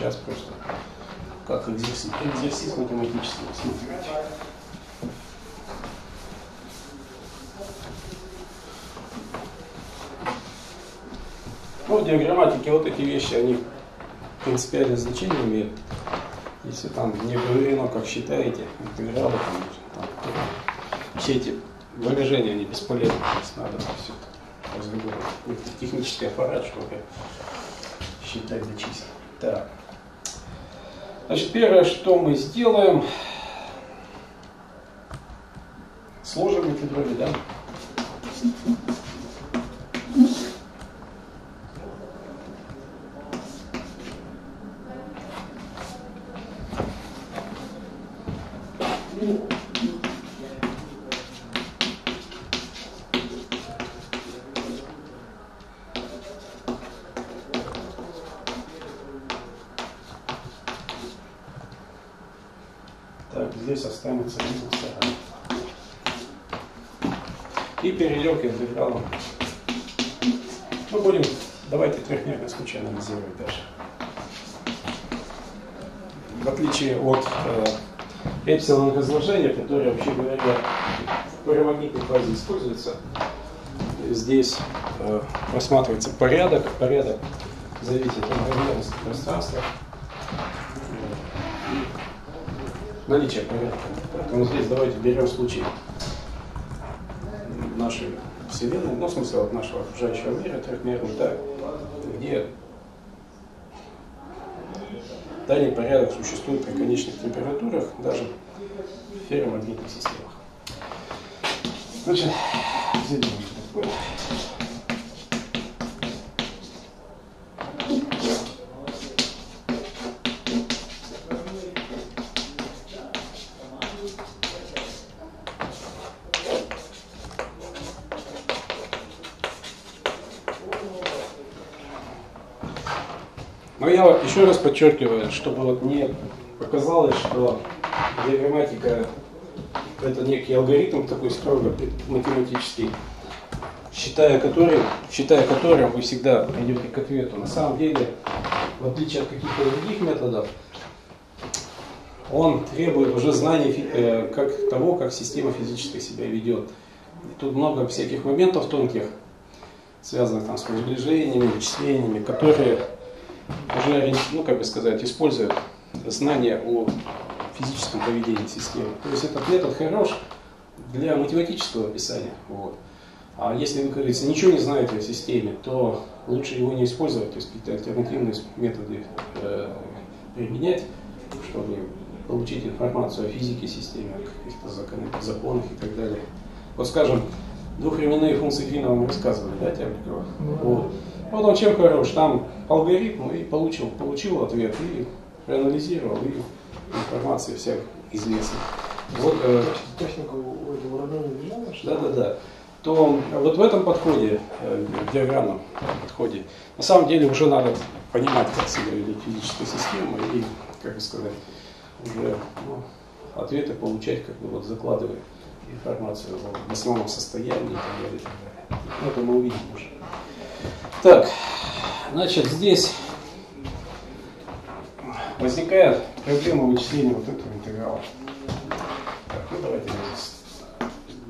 Сейчас просто как экзерсис, экзерсис математический рассматривать. Ну, в диаграмматике вот эти вещи, они принципиальное значение имеют. Если там не говорено, как считаете, интегралы, там, там, все эти выражения, они бесполезны. То есть надо все это разговор. Это технический аппарат, чтобы считать до чисел. Так. Значит, первое, что мы сделаем, сложим эти дроби, да? Один стороны. И перейдем к интегралам. Мы будем, давайте трехмерный случай анализировать дальше. В отличие от э, эпсилон разложения, которое, вообще говоря, в парамагнитной фазе используется, здесь э, рассматривается порядок. Порядок зависит от размерности пространства наличие порядка. Поэтому здесь давайте берем случай нашей Вселенной, ну, в смысле, от нашего окружающего мира трехмерный, да, где данный порядок существует при конечных температурах, даже в ферромагнитных системах. Значит, еще раз подчеркиваю, чтобы вот не показалось, что диаграмматика это некий алгоритм такой строго математический, считая который, считая которым вы всегда идете к ответу. На самом деле, в отличие от каких-то других методов, он требует уже знаний э, как того, как система физически себя ведет. И тут много всяких моментов тонких, связанных там с приближениями, вычислениями, которые уже, ну как бы сказать, используют знания о физическом поведении системы. То есть этот метод хорош для математического описания. Вот. А если вы, как говорится, ничего не знаете о системе, то лучше его не использовать, то есть какие-то альтернативные методы э, применять, чтобы получить информацию о физике системы, о каких-то законах, законах и так далее. Вот скажем, двухвременные функции Фина вам рассказывали, да, Тябрикова? Вот. Вот он чем хорош, там алгоритм и получил, получил ответ и проанализировал, и информация вся известна. Вот, э, уравнения движения? Да, да, да. То вот в этом подходе, э, диаграммном подходе, на самом деле уже надо понимать, как себя ведет физическая система и, как бы сказать, уже ну, ответы получать, как бы вот закладывая информацию в основном состоянии и так далее. Это мы увидим уже. Так, значит, здесь возникает проблема вычисления вот этого интеграла. Так, ну давайте я здесь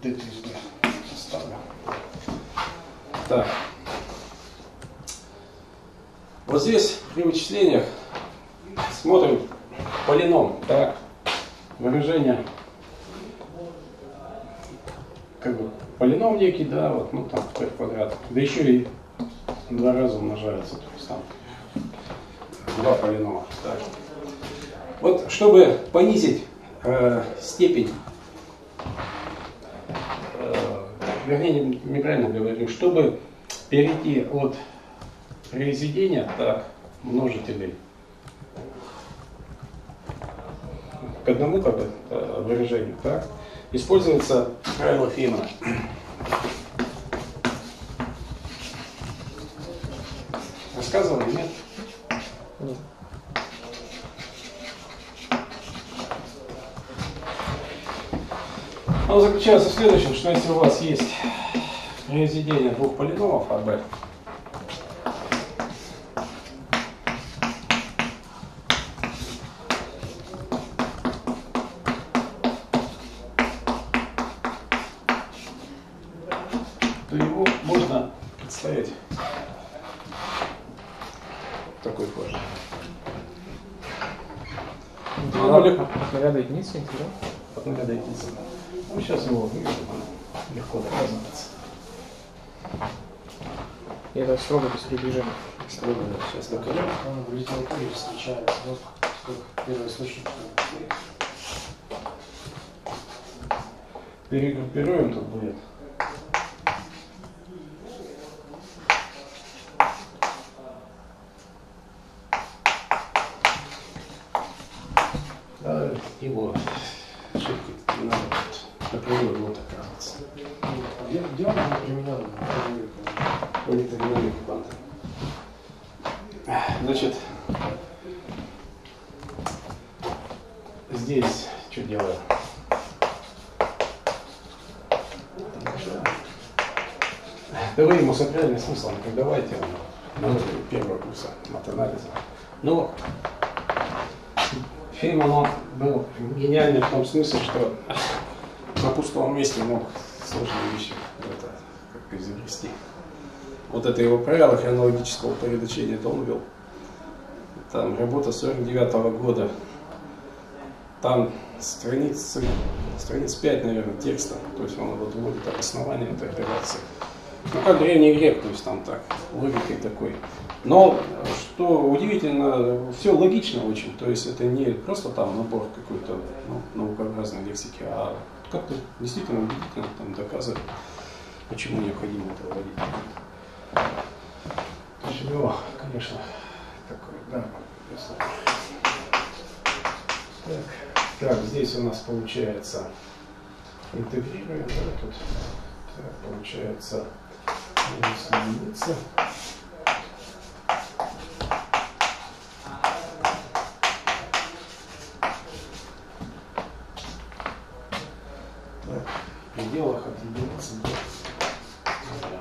d3 оставлю. Так. Вот здесь при вычислениях смотрим полином, так, выражение как бы полином некий, да, вот, ну там p квадрат, да еще и два раза умножается, то там два полинома. Так. Вот чтобы понизить э, степень, э, вернее, неправильно говорю, чтобы перейти от произведения так, множителей к одному как бы, э, выражению, так, используется правило Феймана. Рассказывали, нет? Нет. Оно заключается в следующем, что если у вас есть произведение двух полиномов АБ, строго без приближения. Строго, сейчас докажем. Он в литературе встречается, вот как первый источник. Перегруппируем, тут будет. Смысле, что на пустом месте мог сложные вещи это, как изобрести. Вот это его правило хронологического упорядочения, это он вел. Там работа 49 года. Там страниц, страниц 5, наверное, текста. То есть он вот вводит обоснование этой операции. Ну, как древний грек, то есть там так, логикой такой. Но, что удивительно, все логично очень. То есть это не просто там набор какой-то ну, наукообразной лексики, а как-то действительно убедительно там доказывает, почему необходимо это вводить. Тяжело, конечно, такой, да. Так, так, здесь у нас получается интегрируем, да, тут так, получается единица. Так, в пределах от единицы до нуля.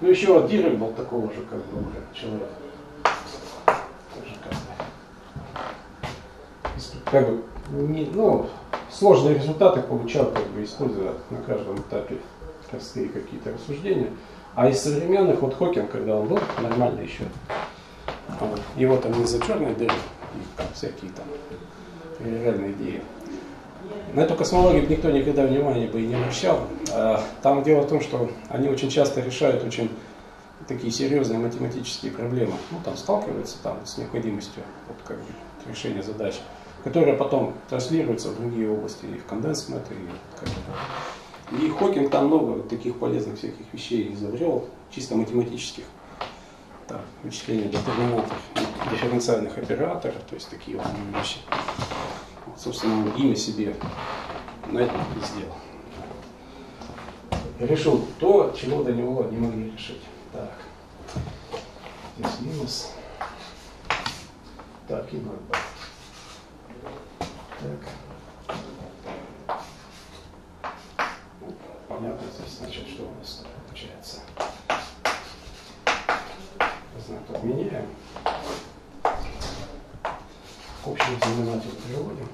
Ну еще Дирек был такого же как бы человека. Как бы, не- ну, сложные результаты получал, как бы используя на каждом этапе простые какие-то рассуждения. А из современных, вот Хокинг, когда он был, нормально еще. Его там не за черной дыры, и там всякие там реальные идеи. На эту космологию никто никогда внимания бы и не обращал. А, Там дело в том, что они очень часто решают очень такие серьезные математические проблемы. Ну, там сталкиваются там, с необходимостью вот, как бы, решения задач, которые потом транслируются в другие области, и в конденсмет, и как бы. И Хокинг там много таких полезных всяких вещей изобрел, чисто математических. Там, вычисления детерминантов, дифференциальных операторов, то есть такие вот вещи. Вот, собственно, он имя себе на этом и сделал. Решил то, чего до него не могли решить. Так. Здесь минус. Так, и ноль. Так. Понятно здесь, значит, что у нас получается. Знак знаменателю переводим.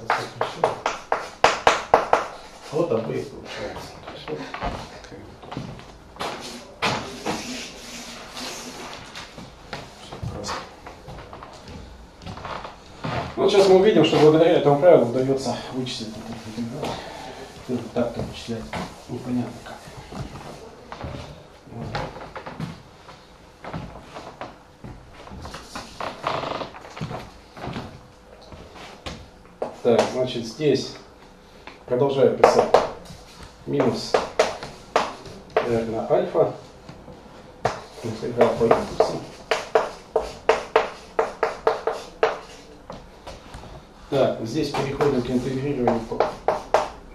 Это сокращенно. Вот и получается. То есть вот как бы тут. Всё просто. Ну, вот сейчас мы увидим, что благодаря этому правилу удается вычислить этот интеграл. Только так-то вычислять непонятно как. Вот. Так, значит, здесь продолжаю писать минус r на альфа, интеграл по импульсам. Так, здесь переходим к интегрированию по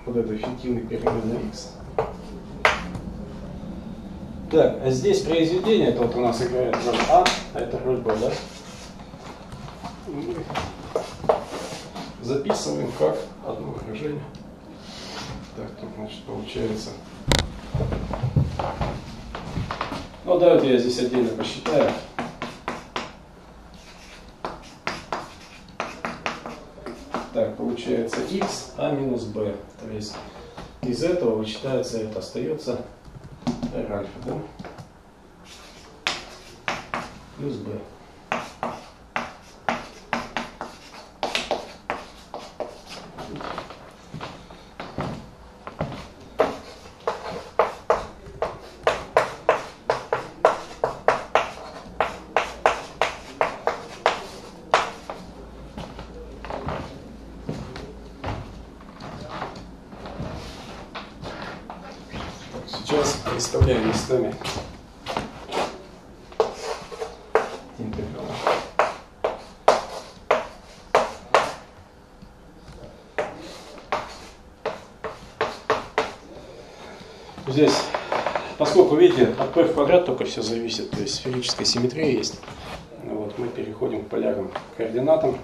вот этой эффективной переменной x. Так, а здесь произведение, это вот у нас играет роль А, а это роль Б, да? Мы записываем как одно выражение. Так, тут, значит, получается. Ну, давайте я здесь отдельно посчитаю. Так, получается x, а минус b. То есть из этого вычитается это, остается r альфа, да? Плюс b. Так, Сейчас представляем местами интеграл. Здесь, поскольку, видите, от p в все зависит, то есть сферическая симметрия есть, вот, мы переходим к полярным координатам.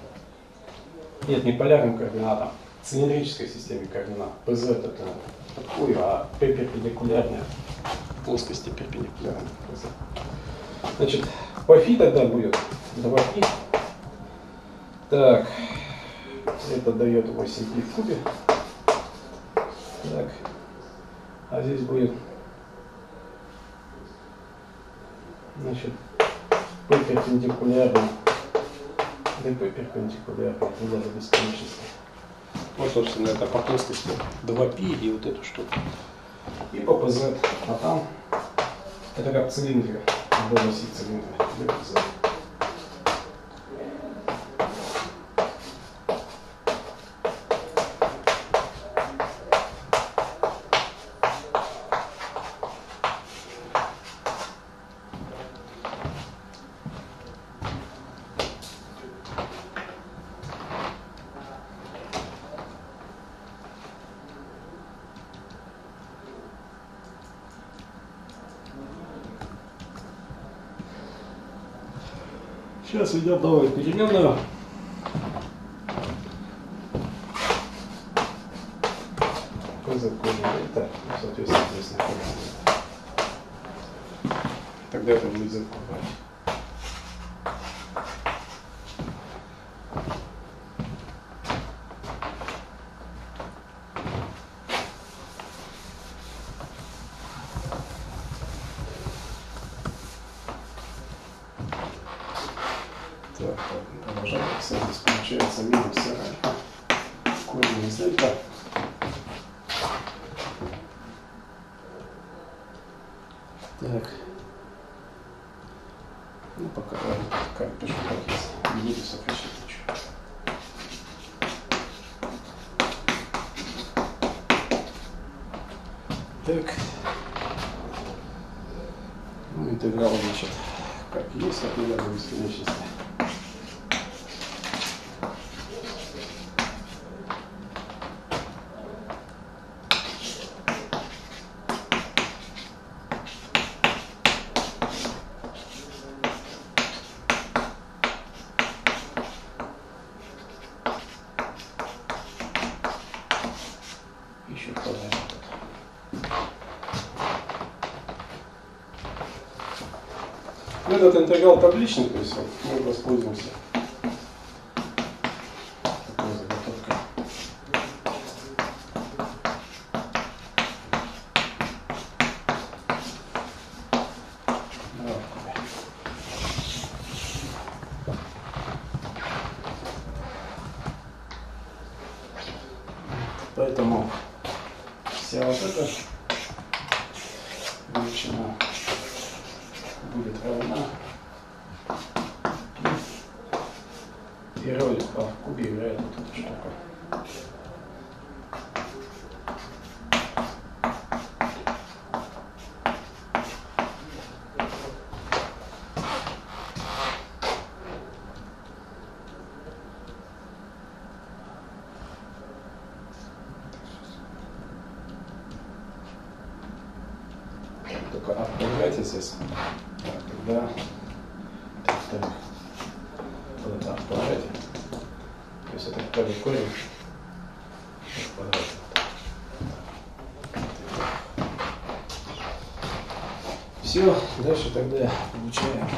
Нет, не полярным координатам, цилиндрической системе координат. PZ это такую, а P перпендикулярная плоскости перпендикулярной PZ. Значит, по фи тогда будет 2 фи. Так, это дает 8 пи в кубе. Так, а здесь будет, значит, P перпендикулярный, dp перпендикулярный, туда до бесконечности. Вот, собственно, это по плоскости 2π и вот эту штуку. И по PZ, а там это как цилиндр, вдоль оси цилиндра, DPZ. Сейчас ведет новую переменную. Ну, соответственно. Тогда это будет Z в квадрате. Так, так, продолжаем. Кстати, здесь получается минус r альфа. Корень из дельта. Так. Ну, пока ладно, как пишу, как есть. Не буду сокращать ничего. Так. Ну, интеграл, значит, как есть, от нуля до бесконечности. Еще вкладываем вот это. Ну, Этот интеграл табличный, то есть мы воспользуемся Все, дальше тогда получаем.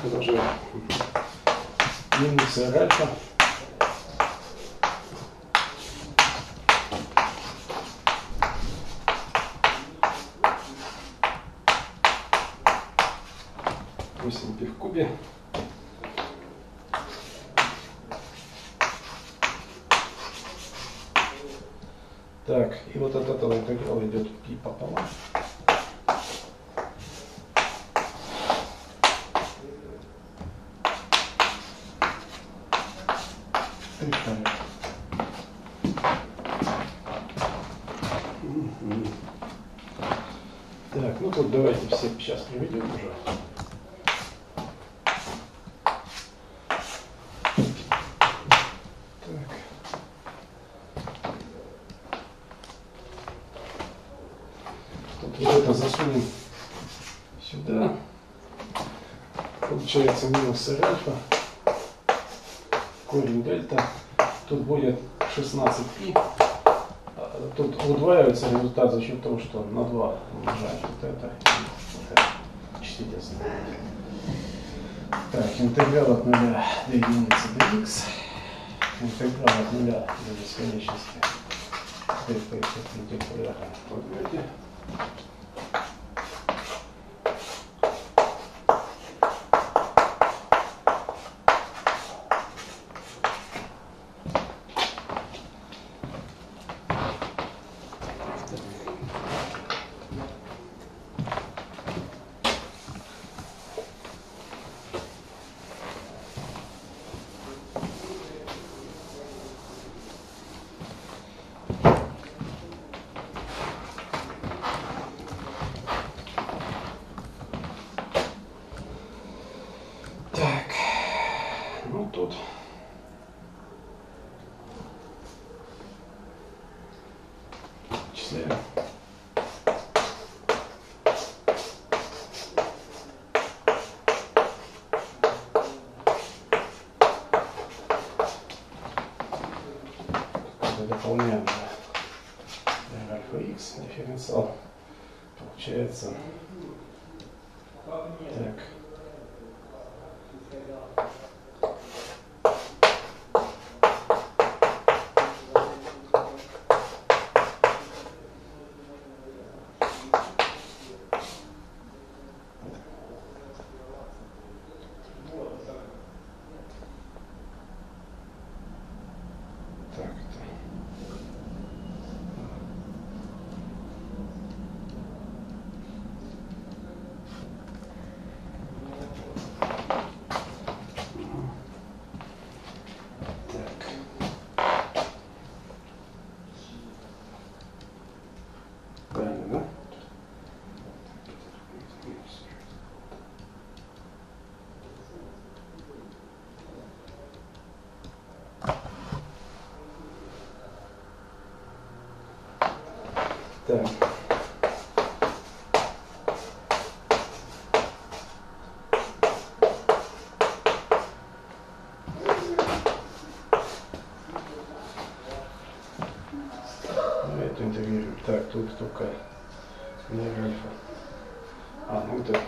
Продолжаем. Минус альфа. восемь пи в кубе Получается минус альфа. Корень дельта. Тут будет 16 пи. А, Тут удваивается результат за счет того, что на 2 умножаем вот это и вот это. Чтительно. Так, интеграл от 0 до единицы до x. Интеграл от 0 до бесконечности перпендикуляра. Вот тут только не альфа. А, ну это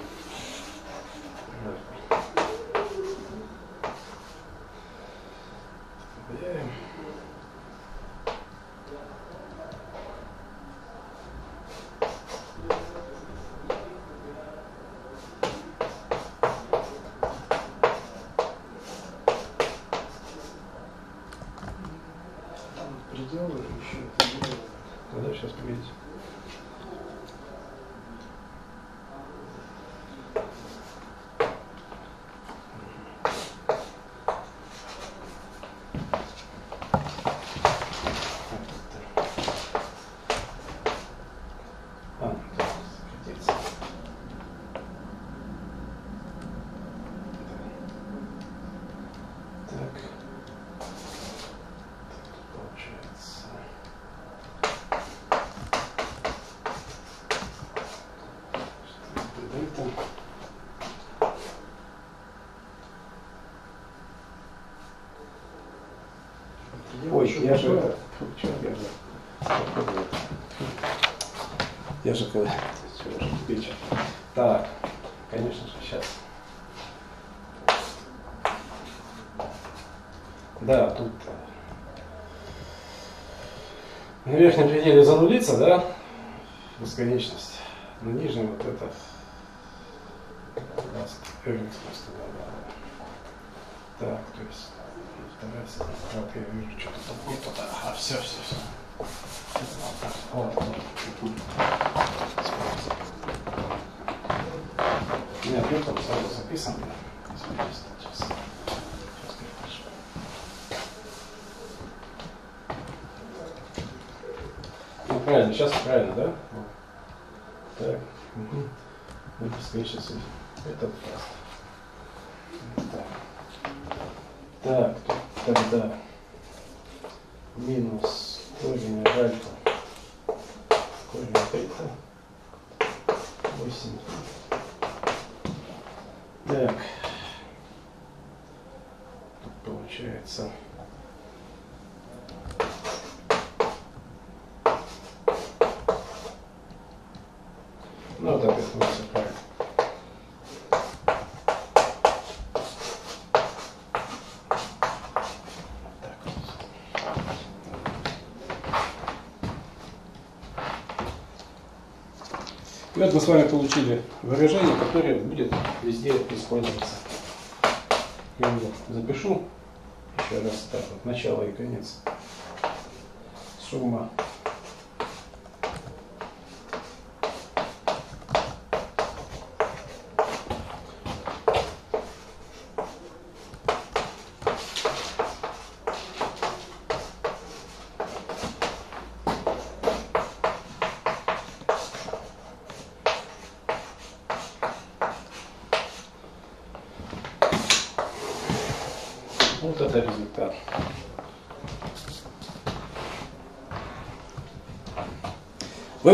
очень, я же... Я же когда... Так, конечно же, сейчас. Да, тут э, на верхнем пределе занулиться, да, бесконечность. На нижнем вот это даст просто, да, да. Сторона, я вижу, что-то тут не туда. Ага, все, все, все. Нет, ну там сразу записано. Сейчас. Сейчас. Ну, правильно, сейчас правильно, да? Так. Угу. Ну, бесконечность. Это просто. Так. Так, тогда минус корень альфа. Корень бета. 8. Так. Тут получается. Ну, вот опять мы все правильно. Так вот. Вот мы с вами получили выражение, которое будет везде использоваться. Я его запишу еще раз так вот, начало и конец. Сумма Вот это результат.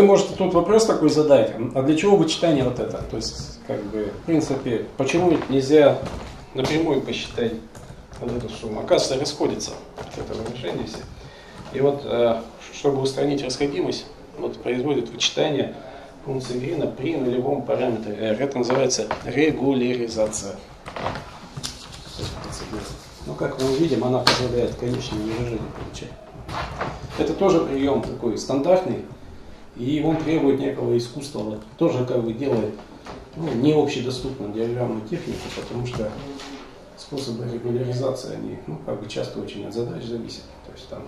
Вы можете тут вопрос такой задать, а для чего вычитание вот это? То есть, как бы, в принципе, почему нельзя напрямую посчитать вот эту сумму? Оказывается, расходится вот это выражение все. И вот, э, чтобы устранить расходимость, вот производит вычитание функции Грина при нулевом параметре R. Это называется регуляризация. Ну, как мы увидим, она позволяет конечное выражение получать. Это тоже прием такой стандартный, и он требует некого искусства, тоже как бы делает ну, не общедоступную диаграммную технику, потому что способы регуляризации, они ну, как бы часто очень от задач зависят. То есть там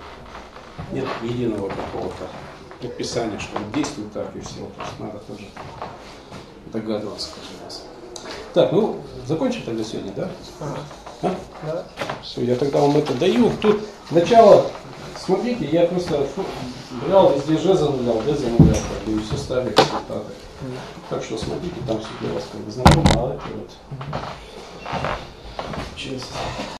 нет единого какого-то предписания, что вот действует так и все. То есть надо тоже догадываться каждый раз. Так, ну, закончим тогда сегодня, да? А? Да. Все, я тогда вам это даю. Тут начало, смотрите, я просто фу- брал везде Ж занулял, Д занулял, как бы, и все ставили результаты. Так что смотрите, там все для вас как бы знакомо, а это вот. Честно.